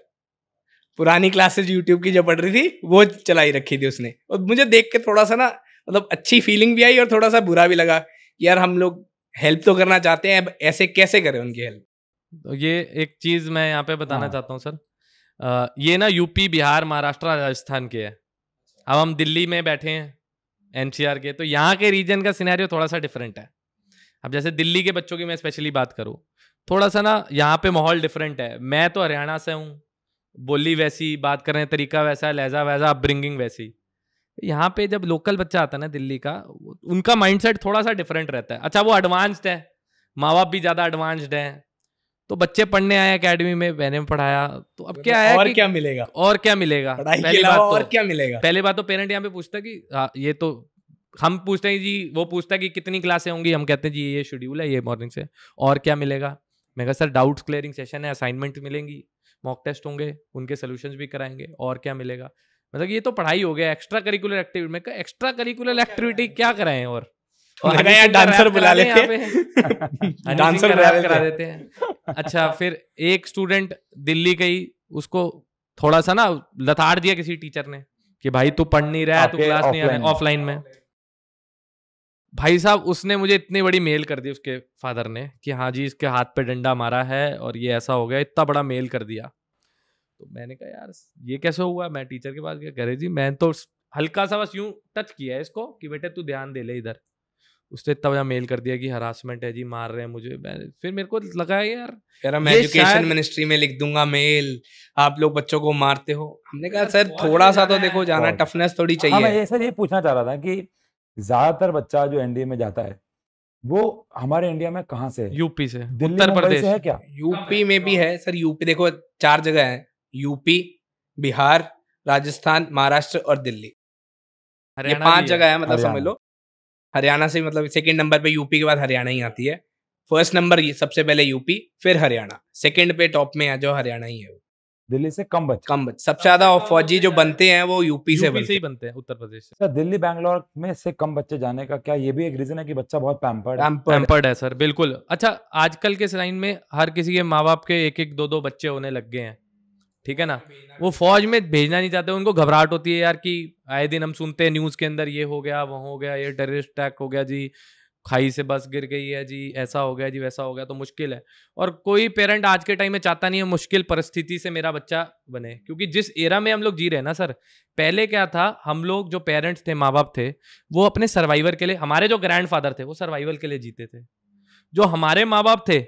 पुरानी क्लासेस यूट्यूब की जो पढ़ रही थी वो चलाई रखी थी उसने। और मुझे देख के थोड़ा सा ना मतलब अच्छी फीलिंग भी आई और थोड़ा सा बुरा भी लगा यार हम लोग हेल्प तो करना चाहते हैं अब ऐसे कैसे करें उनकी हेल्प तो ये एक चीज़ मैं यहाँ पे बताना हाँ। चाहता हूँ सर। अ, ये ना यूपी बिहार महाराष्ट्र राजस्थान के है। अब हम दिल्ली में बैठे हैं एनसीआर के तो यहाँ के रीजन का सिनेरियो थोड़ा सा डिफरेंट है। अब जैसे दिल्ली के बच्चों की मैं स्पेशली बात करूँ थोड़ा सा ना यहाँ पे माहौल डिफरेंट है। मैं तो हरियाणा से हूँ बोली वैसी बात करने तरीका वैसा लहजा वैसा अपब्रिंगिंग वैसी। यहाँ पे जब लोकल बच्चा आता है ना दिल्ली का उनका माइंडसेट थोड़ा सा डिफरेंट रहता है। अच्छा वो एडवांस्ड है माँ बाप भी ज़्यादा एडवांस्ड हैं तो बच्चे पढ़ने आए अकेडमी में मैंने पढ़ाया तो अब क्या है और क्या मिलेगा? और क्या मिलेगा? पहली बात तो और क्या मिलेगा? पहले बात तो पेरेंट यहाँ पे पूछता है कि हाँ, ये तो हम पूछते हैं जी वो पूछता है कि कितनी क्लासें होंगी? हम कहते हैं जी ये शेड्यूल है ये मॉर्निंग से। और क्या मिलेगा? मैं कहा सर डाउट्स क्लियरिंग सेशन है असाइनमेंट मिलेंगी मॉक टेस्ट होंगे उनके सोल्यूशंस भी कराएँगे और क्या मिलेगा? मतलब ये तो पढ़ाई हो गया एक्स्ट्रा करिकुलर एक्टिविटी मैं एक्स्ट्रा करिकुलर एक्टिविटी क्या कराएँ और? डांसर बुला लेते। हनी डांसर बुला लेते करा हैं। देते हैं। अच्छा फिर एक स्टूडेंट दिल्ली गई उसको थोड़ा सा ना लताड़ दिया किसी टीचर ने कि भाई तू पढ़ नहीं रहा है तू क्लास नहीं आ रहा ऑफलाइन में। भाई साहब उसने मुझे इतनी बड़ी मेल कर दी उसके फादर ने कि हाँ जी इसके हाथ पे डंडा मारा है और ये ऐसा हो गया इतना बड़ा मेल कर दिया। तो मैंने कहा यार ये कैसे हुआ? मैं टीचर के पास गया कह रही जी मैं तो हल्का सा बस यूँ टच किया है इसको कि बेटे तू ध्यान दे ले इधर। उसने इतना बड़ा मेल कर दिया कि हरासमेंट है जी मार रहे हैं मुझे। मैं फिर मेरे को लगा यार यार मैं एजुकेशन मिनिस्ट्री में लिख दूँगा मेल आप लोग बच्चों को मारते हो। हमने कहा सर थोड़ा सा तो देखो जाना टफनेस थोड़ी हाँ मैं चाहिए सर ये पूछना चाह रहा था कि ज़्यादातर बच्चा जो एनडीए में जाता है वो हमारे इंडिया में कहाँ से है? यूपी से। दिल्ली उत्तर प्रदेश से है क्या? यूपी में भी है सर यूपी देखो चार जगह है यूपी बिहार राजस्थान महाराष्ट्र और दिल्ली। ये पाँच जगह है। मतलब समझ लो। हरियाणा से मतलब सेकंड नंबर पे यूपी के बाद हरियाणा ही आती है। फ़र्स्ट नंबर सबसे पहले यूपी फिर हरियाणा। सेकंड पे टॉप में है जो हरियाणा ही है वो। दिल्ली से कम बच्चे कम बच- सबसे ज़्यादा फौजी जो बनते हैं वो यूपी से यूपी बनते से ही हैं। बनते हैं उत्तर प्रदेश से। सर दिल्ली बैंगलोर में से कम बच्चे जाने का क्या ये भी एक रीजन है कि बच्चा बहुत पैम्पर्ड है? पैम्पर्ड है सर बिल्कुल। अच्छा आजकल के लाइन में हर किसी के माँ बाप के एक एक दो दो बच्चे होने लग गए हैं ठीक है ना? वो फौज में भेजना नहीं चाहते उनको घबराहट होती है यार कि आए दिन हम सुनते हैं न्यूज़ के अंदर ये हो गया वो हो गया ये टेररिस्ट अटैक हो गया जी। खाई से बस गिर गई है जी, ऐसा हो गया जी, वैसा हो गया तो मुश्किल है। और कोई पेरेंट आज के टाइम में चाहता नहीं है मुश्किल परिस्थिति से मेरा बच्चा बने, क्योंकि जिस एरा में हम लोग जी रहे हैं ना सर, पहले क्या था, हम लोग जो पेरेंट्स थे माँ बाप थे, वो अपने सर्वाइवर के लिए, हमारे जो ग्रैंड फादर थे, वो सर्वाइवल के लिए जीते थे। जो हमारे माँ बाप थे,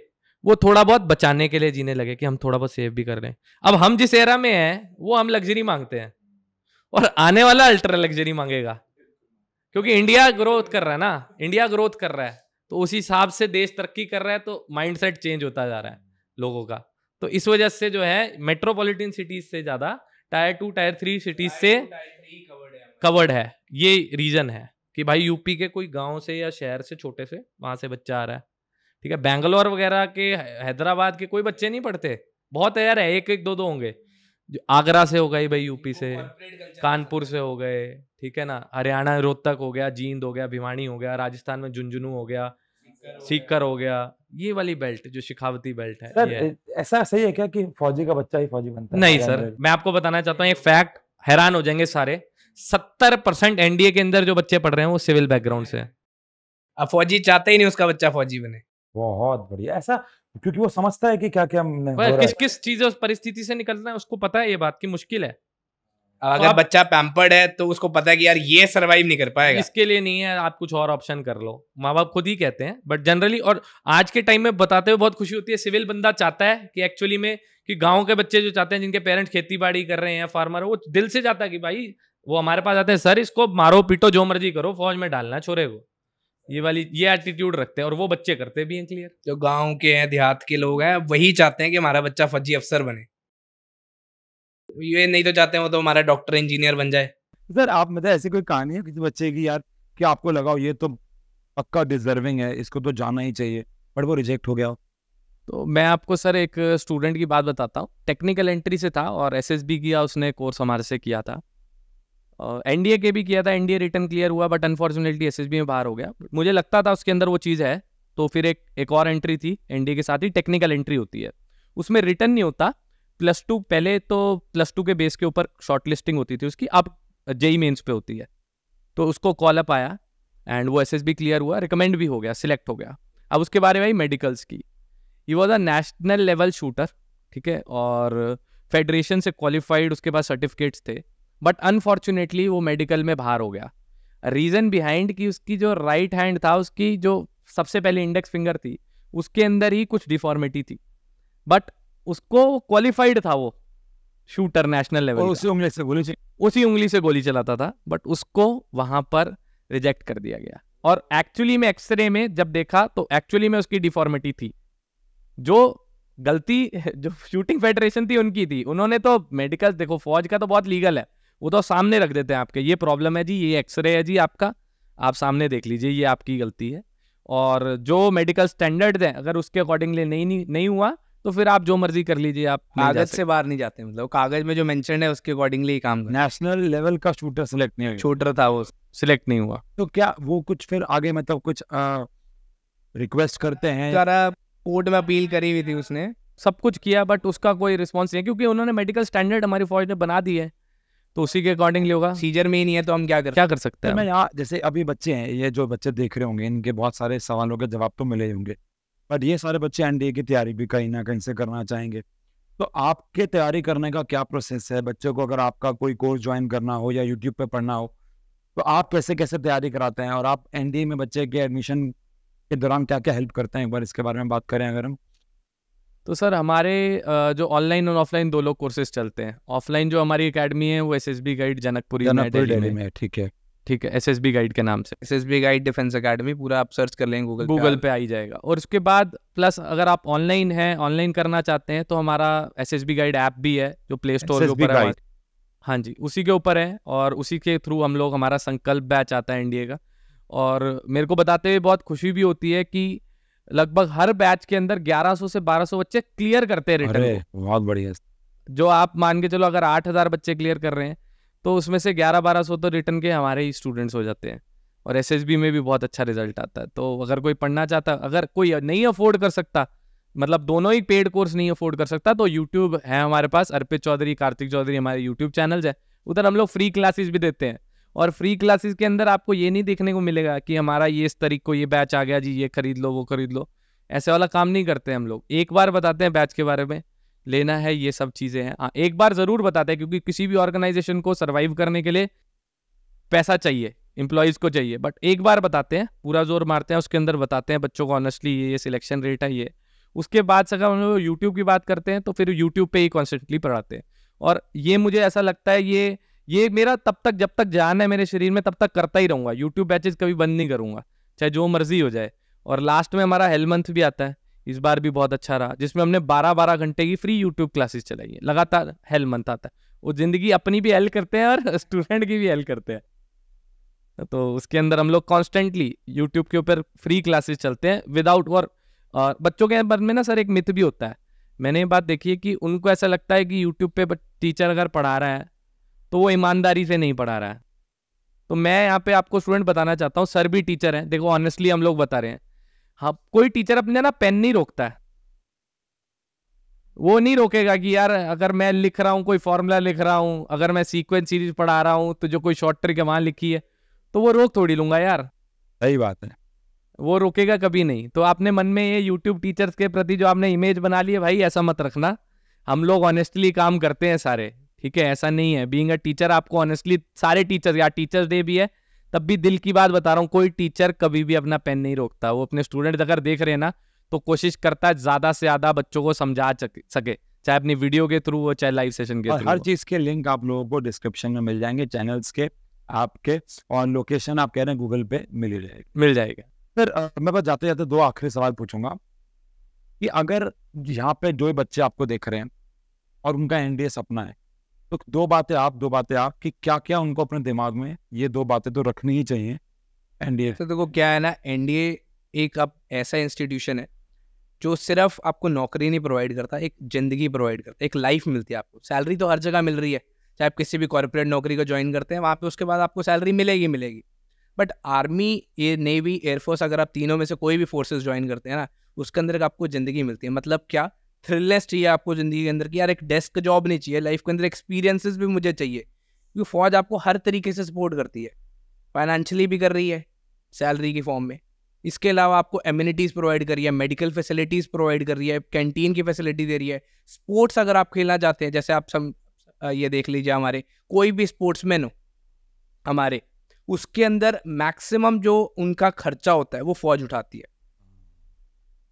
वो थोड़ा बहुत बचाने के लिए जीने लगे कि हम थोड़ा बहुत सेव भी कर रहे हैं। अब हम जिस एरा में हैं, वो हम लग्जरी मांगते हैं। और आने वाला अल्ट्रा लग्जरी मांगेगा। क्योंकि इंडिया ग्रोथ कर रहा है ना इंडिया ग्रोथ कर रहा है तो उसी हिसाब से देश तरक्की कर रहा है तो माइंडसेट चेंज होता जा रहा है लोगों का। तो इस वजह से जो है मेट्रोपॉलिटन सिटीज़ से ज़्यादा tier two tier three cities से कवर्ड है ये रीजन है कि भाई यूपी के कोई गाँव से या शहर से छोटे से वहाँ से बच्चा आ रहा है। ठीक है बैंगलोर वगैरह के हैदराबाद के कोई बच्चे नहीं पढ़ते। बहुत है यार एक एक दो दो होंगे। जो आगरा से हो गई भाई यूपी से कानपुर से हो गए। ठीक है ना? हरियाणा रोहतक हो गया जींद हो गया भिवानी हो गया राजस्थान में झुंझुनू हो गया सीकर हो गया। ये वाली बेल्ट जो शिखावती बेल्ट है सर ऐसा सही है क्या कि फौजी का बच्चा ही फौजी बनता है? नहीं सर मैं। आपको बताना चाहता हूँ एक फैक्ट हैरान हो जाएँगे सारे सत्तर परसेंट एनडीए के अंदर जो बच्चे पढ़ रहे हैं वो सिविल बैकग्राउंड से हैं। अब फौजी चाहते ही नहीं उसका बच्चा फौजी बने। बहुत बढ़िया ऐसा क्योंकि वो समझता है कि क्या क्या हो रहा किस है। किस चीज़ उस परिस्थिति से निकलना है उसको पता है ये बात की मुश्किल है। अगर आप- बच्चा पैम्पर्ड है तो उसको पता है कि यार ये सरवाइव नहीं कर पाएगा। इसके लिए नहीं है आप कुछ और ऑप्शन कर लो। माँ बाप खुद ही कहते हैं बट जनरली और आज के टाइम में बताते हुए बहुत खुशी होती है सिविल बंदा चाहता है कि एक्चुअली में कि गाँव के बच्चे जो चाहते हैं जिनके पेरेंट्स खेती बाड़ी कर रहे हैं फार्मर वो दिल से चाहता है कि भाई वो हमारे पास आते हैं सर इसको मारो पीटो जो मर्ज़ी करो फौज में डालना छोरे को। ये वाली ये एटीट्यूड रखते हैं और वो बच्चे करते भी हैं क्लियर जो गाँव के हैं देहात के लोग हैं वही चाहते हैं कि हमारा बच्चा फौजी अफसर बने। ये नहीं तो चाहते हैं वो तो हमारा डॉक्टर इंजीनियर बन जाए। सर आप मतलब ऐसी कोई कहानी है किसी बच्चे की यार कि आपको लगा हो ये तो पक्का डिजर्विंग है इसको तो जाना ही चाहिए बट वो रिजेक्ट हो गया तो मैं आपको सर एक स्टूडेंट की बात बताता हूँ। टेक्निकल एंट्री से था और एसएसबी किया उसने कोर्स हमारे से किया था। एनडीए के भी किया था एनडीए रिटर्न क्लियर हुआ बट अनफॉर्चुनेटली एसएसबी में बाहर हो गया। मुझे लगता था उसके अंदर वो चीज़ है तो फिर एक एक और एंट्री थी एनडीए के साथ ही टेक्निकल एंट्री होती है। उसमें रिटर्न नहीं होता प्लस टू, पहले तो प्लस टू के बेस के ऊपर शॉर्ट लिस्टिंग होती थी उसकी, अब जेई मेन्स पे होती है। तो उसको कॉल अप आया एंड वो एस एस बी क्लियर हुआ रिकमेंड भी हो गया सिलेक्ट हो गया। अब उसके बारे में आई मेडिकल्स की। He was a national level shooter ठीक है, और फेडरेशन से क्वालिफाइड उसके पास सर्टिफिकेट्स थे। बट अनफॉर्चुनेटली वो मेडिकल में बाहर हो गया। रीज़न बिहाइंड कि उसकी जो राइट right हैंड था, उसकी जो सबसे पहले इंडेक्स फिंगर थी, उसके अंदर ही कुछ डिफॉर्मिटी थी। बट उसको क्वालिफाइड था वो शूटर नेशनल और लेवल उसी उंगली से चाहिए उसी उंगली से गोली चलाता था बट उसको वहाँ पर रिजेक्ट कर दिया गया। और एक्चुअली में एक्सरे में जब देखा तो एक्चुअली में उसकी डिफॉर्मिटी थी। जो गलती जो शूटिंग फेडरेशन थी उनकी थी। उन्होंने तो मेडिकल देखो फौज का तो बहुत लीगल है। वो तो सामने रख देते हैं आपके। ये प्रॉब्लम है जी ये एक्सरे है जी आपका। आप सामने देख लीजिए ये आपकी गलती है। और जो मेडिकल स्टैंडर्ड है अगर उसके अकॉर्डिंगली नहीं नहीं हुआ तो फिर आप जो मर्ज़ी कर लीजिए आप कागज़ से बाहर नहीं जाते मतलब कागज़ में जो मेंशन है उसके अकॉर्डिंगली ही काम नेशनल लेवल का शूटर सिलेक्ट नहीं हुआ शूटर था वो सिलेक्ट नहीं हुआ। तो क्या वो कुछ फिर आगे मतलब कुछ रिक्वेस्ट करते हैं? सारा कोर्ट में अपील करी हुई थी उसने। सब कुछ किया बट उसका कोई रिस्पॉन्स नहीं है क्योंकि उन्होंने मेडिकल स्टैंडर्ड हमारी फौज ने बना दी है तो उसी के अकॉर्डिंगली होगा। सीजर में ही नहीं है तो हम क्या कर क्या कर सकते तो हैं मैं यहाँ जैसे अभी बच्चे हैं ये जो बच्चे देख रहे होंगे इनके बहुत सारे सवालों के जवाब तो मिले ही होंगे। बट ये सारे बच्चे एनडीए की तैयारी भी कहीं ना कहीं से करना चाहेंगे। तो आपके तैयारी करने का क्या प्रोसेस है? बच्चों को अगर आपका कोई कोर्स ज्वाइन करना हो या यूट्यूब पे पढ़ना हो तो आप कैसे कैसे तैयारी कराते हैं? और आप एनडीए में बच्चे के एडमिशन के दौरान क्या क्या हेल्प करते हैं? एक बार इसके बारे में बात करें अगर हम। तो सर हमारे जो ऑनलाइन और ऑफलाइन दो लोग कोर्सेज चलते हैं। ऑफलाइन जो हमारी एकेडमी है वो S S B guide Janakpuri Janakpur Delhi में। ठीक है। ठीक है एस एस बी गाइड के नाम से। S S B guide defence academy पूरा आप सर्च कर लेंगे गूगल गूगल पे आ ही जाएगा। और उसके बाद प्लस अगर आप ऑनलाइन हैं ऑनलाइन करना चाहते हैं तो हमारा S S B guide app भी है जो प्ले स्टोर के ऊपर है हाँ जी उसी के ऊपर है और उसी के थ्रू हम लोग हमारा संकल्प बैच आता है इंडिया का। और मेरे को बताते हुए बहुत खुशी भी होती है कि लगभग हर बैच के अंदर 1100 से 1200 बच्चे क्लियर करते हैं रिटर्न बहुत बढ़िया। जो आप मान के चलो अगर 8000 बच्चे क्लियर कर रहे हैं तो उसमें से 11 1200 तो रिटर्न के हमारे ही स्टूडेंट्स हो जाते हैं। और एस में भी बहुत अच्छा रिज़ल्ट आता है। तो अगर कोई पढ़ना चाहता, अगर कोई नहीं अफोर्ड कर सकता मतलब दोनों ही पेड कोर्स नहीं अफोर्ड कर सकता तो यूट्यूब है हमारे पास। अर्पित चौधरी, कार्तिक चौधरी हमारे यूट्यूब चैनल्स है। उधर हम लोग फ्री क्लासेस भी देते हैं। और फ्री क्लासेस के अंदर आपको ये नहीं देखने को मिलेगा कि हमारा ये इस तारीख को ये बैच आ गया जी, ये खरीद लो, वो खरीद लो। ऐसे वाला काम नहीं करते हम लोग। एक बार बताते हैं बैच के बारे में। लेना है, ये सब चीज़ें हैं। हाँ एक बार ज़रूर बताते हैं, क्योंकि किसी भी ऑर्गेनाइजेशन को सर्वाइव करने के लिए पैसा चाहिए एम्प्लॉयज़ को चाहिए। बट एक बार बताते हैं, पूरा ज़ोर मारते हैं, उसके अंदर बताते हैं बच्चों को ऑनेस्टली ये ये सिलेक्शन रेट है, ये। उसके बाद से अगर हम लोग यूट्यूब की बात करते हैं तो फिर यूट्यूब पे ही कॉन्स्टेंटली पढ़ाते हैं। और ये मुझे ऐसा लगता है, ये ये मेरा तब तक, जब तक जान है मेरे शरीर में, तब तक करता ही रहूँगा। यूट्यूब बैचेज कभी बंद नहीं करूँगा, चाहे जो मर्ज़ी हो जाए। और लास्ट में हमारा हेल मंथ भी आता है। इस बार भी बहुत अच्छा रहा, जिसमें हमने 12-12 घंटे की फ्री यूट्यूब क्लासेस चलाई है। लगातार हेल मंथ आता है। वो ज़िंदगी अपनी भी हेल्प करते हैं और स्टूडेंट की भी हेल्प करते हैं। तो उसके अंदर हम लोग कॉन्स्टेंटली यूट्यूब के ऊपर फ्री क्लासेस चलते हैं विदाउट और और बच्चों के बारे में ना सर एक मिथ भी होता है। मैंने ये बात देखी है कि उनको ऐसा लगता है कि यूट्यूब पे टीचर अगर पढ़ा रहा है तो वो ईमानदारी से नहीं पढ़ा रहा है। तो मैं यहाँ पे आपको स्टूडेंट बताना चाहता हूँ सर भी टीचर हैं। देखो ऑनेस्टली हम लोग बता रहे हैं। हाँ कोई टीचर अपने ना पेन नहीं रोकता है। वो नहीं रोकेगा कि यार अगर मैं लिख रहा हूँ कोई फॉर्मूला लिख रहा हूँ अगर मैं सीक्वेंस सीरीज़ पढ़ा रहा हूँ तो जो कोई शॉर्ट ट्रिक है वहाँ लिखी है तो वो रोक थोड़ी लूँगा यार। सही बात है। वो रोकेगा कभी नहीं। तो आपने मन में ये यूट्यूब टीचर्स के प्रति जो आपने इमेज बना ली है भाई ऐसा मत रखना। हम लोग ऑनेस्टली काम करते हैं सारे ठीक है? ऐसा नहीं है। बीइंग अ टीचर आपको ऑनेस्टली सारे टीचर या टीचर्स डे भी है तब भी दिल की बात बता रहा हूँ कोई टीचर कभी भी अपना पेन नहीं रोकता। वो अपने स्टूडेंट अगर देख रहे हैं ना तो कोशिश करता है ज़्यादा से ज़्यादा बच्चों को समझा सके। चाहे अपनी वीडियो के थ्रू हो चाहे लाइव सेशन के थ्रू हर चीज़ के लिंक आप लोगों को डिस्क्रिप्शन में मिल जाएँगे चैनल्स के आपके और लोकेशन आप कह रहे हैं गूगल पे मिल जाएगी। मिल जाएगा। फिर मैं बस जाते जाते दो आखिरी सवाल पूछूँगा कि अगर यहाँ पे जो बच्चे आपको देख रहे हैं और उनका एनडीए सपना है तो दो बातें आप, दो बातें आप कि क्या क्या उनको अपने दिमाग में, ये दो बातें तो रखनी ही चाहिए एनडीए तो देखो, क्या है ना एनडीए एक अब ऐसा इंस्टीट्यूशन है, जो सिर्फ़ आपको नौकरी नहीं प्रोवाइड करता, एक ज़िंदगी प्रोवाइड करता, एक लाइफ मिलती है आपको। सैलरी तो हर जगह मिल रही है, चाहे आप किसी भी कॉरपोरेट नौकरी को ज्वाइन करते हैं, वहाँ पे उसके बाद आपको सैलरी मिलेगी मिलेगी। बट आर्मी ये नेवी एयरफोर्स अगर आप तीनों में से कोई भी फोर्सेस ज्वाइन करते हैं ना, उसके अंदर आपको ज़िंदगी मिलती है। मतलब क्या? थ्रिलनेस चाहिए आपको ज़िंदगी के अंदर कि यार एक डेस्क जॉब नहीं चाहिए लाइफ के अंदर एक्सपीरियंसेस भी मुझे चाहिए। क्योंकि फौज आपको हर तरीके से सपोर्ट करती है। फाइनेंशियली भी कर रही है सैलरी की फॉर्म में। इसके अलावा आपको एम्यूनिटीज़ प्रोवाइड कर रही है मेडिकल फैसिलिटीज़ प्रोवाइड कर रही है कैंटीन की फैसिलिटी दे रही है। स्पोर्ट्स अगर आप खेलना चाहते हैं, जैसे आप सम ये देख लीजिए हमारे, कोई भी स्पोर्ट्समैन हो, हमारे, उसके अंदर मैक्सिमम जो उनका खर्चा होता है, वो फौज उठाती है।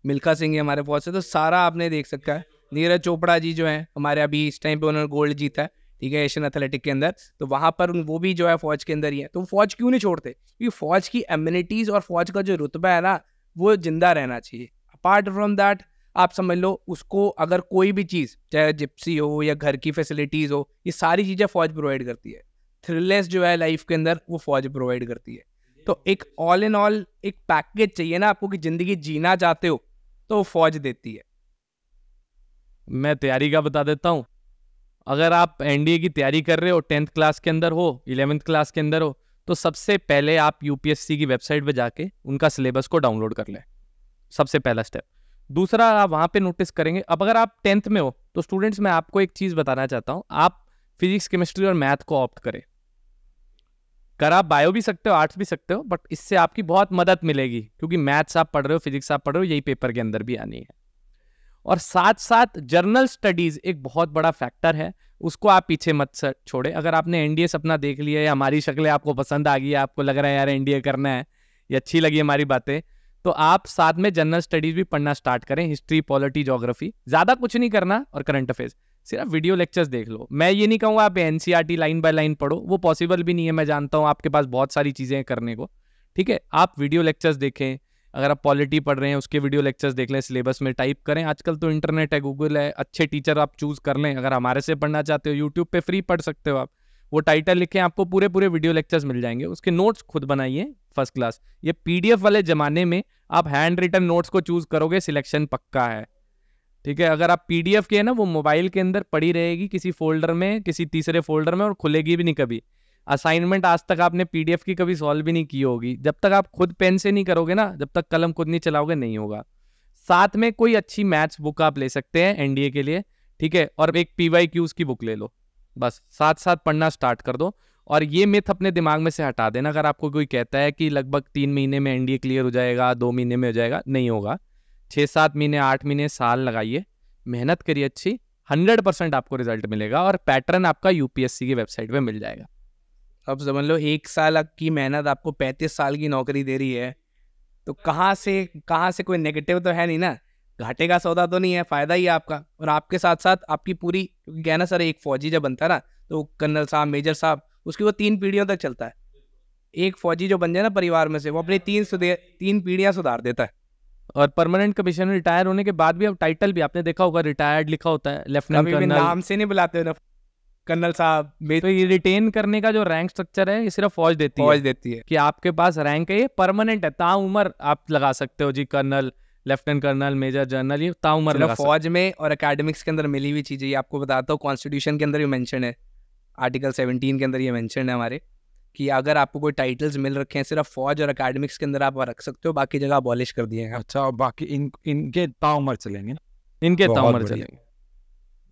मिल्खा सिंह हमारे फौज से तो सारा आपने देख सकता है। नीरज चोपड़ा जी जो है, हमारे अभी इस टाइम पे उन्होंने गोल्ड जीता है, ठीक है एशियन एथलेटिक के अंदर। तो वहाँ पर वो भी जो है फौज के अंदर ही है। तो फौज क्यों नहीं छोड़ते? क्योंकि फौज की एम्यूनिटीज़ और फौज का जो रुतबा है ना, वो ज़िंदा रहना चाहिए। अपार्ट फ्रॉम दैट आप समझ लो, उसको अगर कोई भी चीज़, चाहे जिप्सी हो या घर की फैसिलिटीज़ हो, ये सारी चीज़ें फौज प्रोवाइड करती है। थ्रिलेस जो है लाइफ के अंदर, वो फौज प्रोवाइड करती है। तो एक ऑल इन ऑल एक पैकेज चाहिए ना आपको कि ज़िंदगी जीना चाहते हो तो फौज देती है। मैं तैयारी का बता देता हूँ। अगर आप एनडीए की तैयारी कर रहे हो, टेंथ क्लास के अंदर हो, इलेवेंथ क्लास के अंदर हो तो सबसे पहले आप यूपीएससी की वेबसाइट पे जाके उनका सिलेबस को डाउनलोड कर लें। सबसे पहला स्टेप। दूसरा, आप वहाँ पे नोटिस करेंगे, अब अगर आप टेंथ में हो तो स्टूडेंट्स, मैं आपको एक चीज़ बताना चाहता हूँ। आप फिजिक्स, केमिस्ट्री और मैथ को ऑप्ट करें। कर आप बायो भी सकते हो आर्ट्स भी सकते हो बट इससे आपकी बहुत मदद मिलेगी, क्योंकि मैथ्स आप पढ़ रहे हो फिजिक्स आप पढ़ रहे हो, यही पेपर के अंदर भी आनी है। और साथ साथ जर्नल स्टडीज़ एक बहुत बड़ा फैक्टर है, उसको आप पीछे मत छोड़े। अगर आपने एनडीए सपना देख लिया या हमारी शक्लें आपको पसंद आ गई है आपको लग रहा है, यार एनडीए करना है, या अच्छी लगी हमारी बातें तो आप साथ में जनरल स्टडीज़ भी पढ़ना स्टार्ट करें हिस्ट्री पॉलिटी जोग्राफी ज़्यादा कुछ नहीं करना और करंट अफेयर्स सिर्फ़ वीडियो लेक्चर्स देख लो। मैं ये नहीं कहूँगा आप एन लाइन बाय लाइन पढ़ो, वो पॉसिबल भी नहीं है, मैं जानता हूँ आपके पास बहुत सारी चीज़ें करने को। ठीक है? आप वीडियो लेक्चर्स देखें, अगर आप पॉलिटी पढ़ रहे हैं, उसके वीडियो लेक्चर्स देख लें सिलेबस में टाइप करें। आजकल तो इंटरनेट है गूगल है, अच्छे टीचर आप चूज़ कर लें, अगर हमारे से पढ़ना चाहते हो यूट्यूब पे फ्री पढ़ सकते हो आप। वो टाइटल लिखें, आपको पूरे पूरे वीडियो लेक्चर्स मिल जाएँगे। उसके नोट्स खुद बनाइए फ़र्स्ट क्लास ये पीडीएफ वाले जमाने में आप हैंड रिटन नोट्स को चूज़ करोगे सिलेक्शन पक्का है। ठीक है, अगर आप पीडीएफ के है ना, वो मोबाइल के अंदर पड़ी रहेगी किसी फोल्डर में, किसी तीसरे फोल्डर में और खुलेगी भी नहीं कभी। असाइनमेंट आज तक आपने पीडीएफ की कभी सॉल्व भी नहीं की होगी। जब तक आप खुद पेन से नहीं करोगे ना, जब तक कलम खुद नहीं चलाओगे, नहीं होगा। साथ में कोई अच्छी मैथ्स बुक आप ले सकते हैं एनडीए के लिए, ठीक है, और एक पीवाई क्यूज की बुक ले लो। बस साथ साथ पढ़ना स्टार्ट कर दो। और ये मिथ अपने दिमाग में से हटा देना, अगर आपको कोई कहता है कि लगभग तीन महीने में एनडीए क्लियर हो जाएगा, दो महीने में हो जाएगा, नहीं होगा। छः सात महीने, आठ महीने, साल लगाइए। मेहनत करिए अच्छी। हंड्रेड परसेंट आपको रिज़ल्ट मिलेगा और पैटर्न आपका यूपीएससी की वेबसाइट पे मिल जाएगा। अब समझ लो, एक साल की मेहनत आपको पैंतीस साल की नौकरी दे रही है तो कहाँ से कहाँ से कोई नेगेटिव तो है नहीं ना? घाटे का सौदा तो नहीं है, फ़ायदा ही है आपका। और आपके साथ साथ आपकी पूरी, क्योंकि क्या ना सर, एक फौजी जब बनता है ना तो कर्नल साहब, मेजर साहब, उसकी वो तीन पीढ़ियों तक चलता है। एक फौजी जो बन जाए ना परिवार में से, वो अपनी तीन सुधे तीन पीढ़ियाँ सुधार देता है। और परमानेंट कमीशन रिटायर होने के बाद भी अब टाइटल भी आपने देखा होगा रिटायर्ड लिखा होता है लेफ्टिनेंट कर्नल नाम से नहीं बुलाते कर्नल साहब तो ये रिटेन करने का जो रैंक स्ट्रक्चर है ये सिर्फ़ फौज देती फौज है देती है। कि आपके पास रैंक है ये परमानेंट है ताउमर आप लगा सकते हो जी colonel lieutenant colonel major general ये ताउमर लगा फौज में और अकेडमिक्स के अंदर मिली हुई चीज़ें आपको बताता हूँ कॉन्स्टिट्यूशन के अंदर ये मेंशन है। आर्टिकल 17 के अंदर ये मेंशन है हमारे। कि अगर आपको कोई टाइटल्स मिल रखे हैं सिर्फ़ फौज और अकेडमिक्स के अंदर आप रख सकते हो बाकी जगह अबॉलिश कर दिए हैं। अच्छा और बाकी इन इनके ताउमर चलेंगे इनके ताउमर चलेंगे।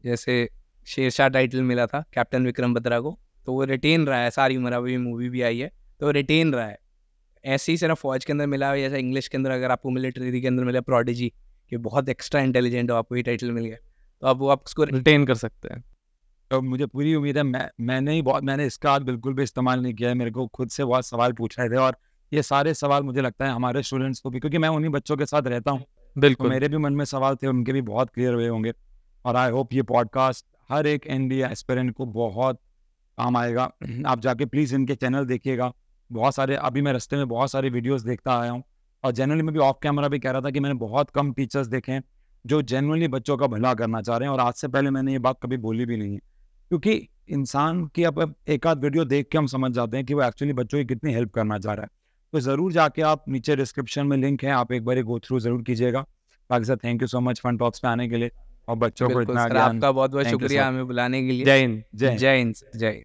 जैसे शेरशाह टाइटल मिला था कैप्टन विक्रम बत्रा को तो वो रिटेन रहा है सारी उम्र अभी मूवी भी आई है तो रिटेन रहा है। ऐसे ही सिर्फ़ फौज के अंदर मिला है जैसे इंग्लिश के अंदर अगर आपको मिलिट्री के अंदर मिला प्रोडिजी कि बहुत एक्स्ट्रा इंटेलिजेंट हो आपको ये टाइटल मिल गया तो आप वो आप उसको रिटेन कर सकते हैं। तो मुझे पूरी उम्मीद है मैं मैंने ही बहुत मैंने इसका आज बिल्कुल भी इस्तेमाल नहीं किया है। मेरे को खुद से बहुत सवाल पूछ रहे थे और ये सारे सवाल मुझे लगता है हमारे स्टूडेंट्स को भी क्योंकि मैं उन्हीं बच्चों के साथ रहता हूँ। तो बिल्कुल। मेरे भी मन में सवाल थे उनके भी बहुत क्लियर हुए होंगे। और आई होप ये पॉडकास्ट हर एक एन डी एस्पेरेंट को बहुत काम आएगा। आप जाके प्लीज़ इनके चैनल देखिएगा। बहुत सारे अभी मैं रस्ते में बहुत सारे वीडियोस देखता आया हूँ। और जनरली मैं भी ऑफ़ कैमरा भी कह रहा था कि मैंने बहुत कम टीचर्स देखे हैं जो जेनुअनली बच्चों का भला करना चाह रहे हैं। और आज से पहले मैंने ये बात कभी बोली भी नहीं है। क्योंकि इंसान की अब एक आध वीडियो देख के हम समझ जाते हैं कि वो एक्चुअली बच्चों की कितनी हेल्प करना चाह रहा है। तो ज़रूर जाके आप नीचे डिस्क्रिप्शन में लिंक है आप एक बार गो थ्रू ज़रूर कीजिएगा। बाकी sir thank you so much fun talks पे आने के लिए। और बच्चों को इतना आपका बहुत बहुत शुक्रिया हमें बुलाने के लिए। जय हिंद जय हिंद। जय हिंद।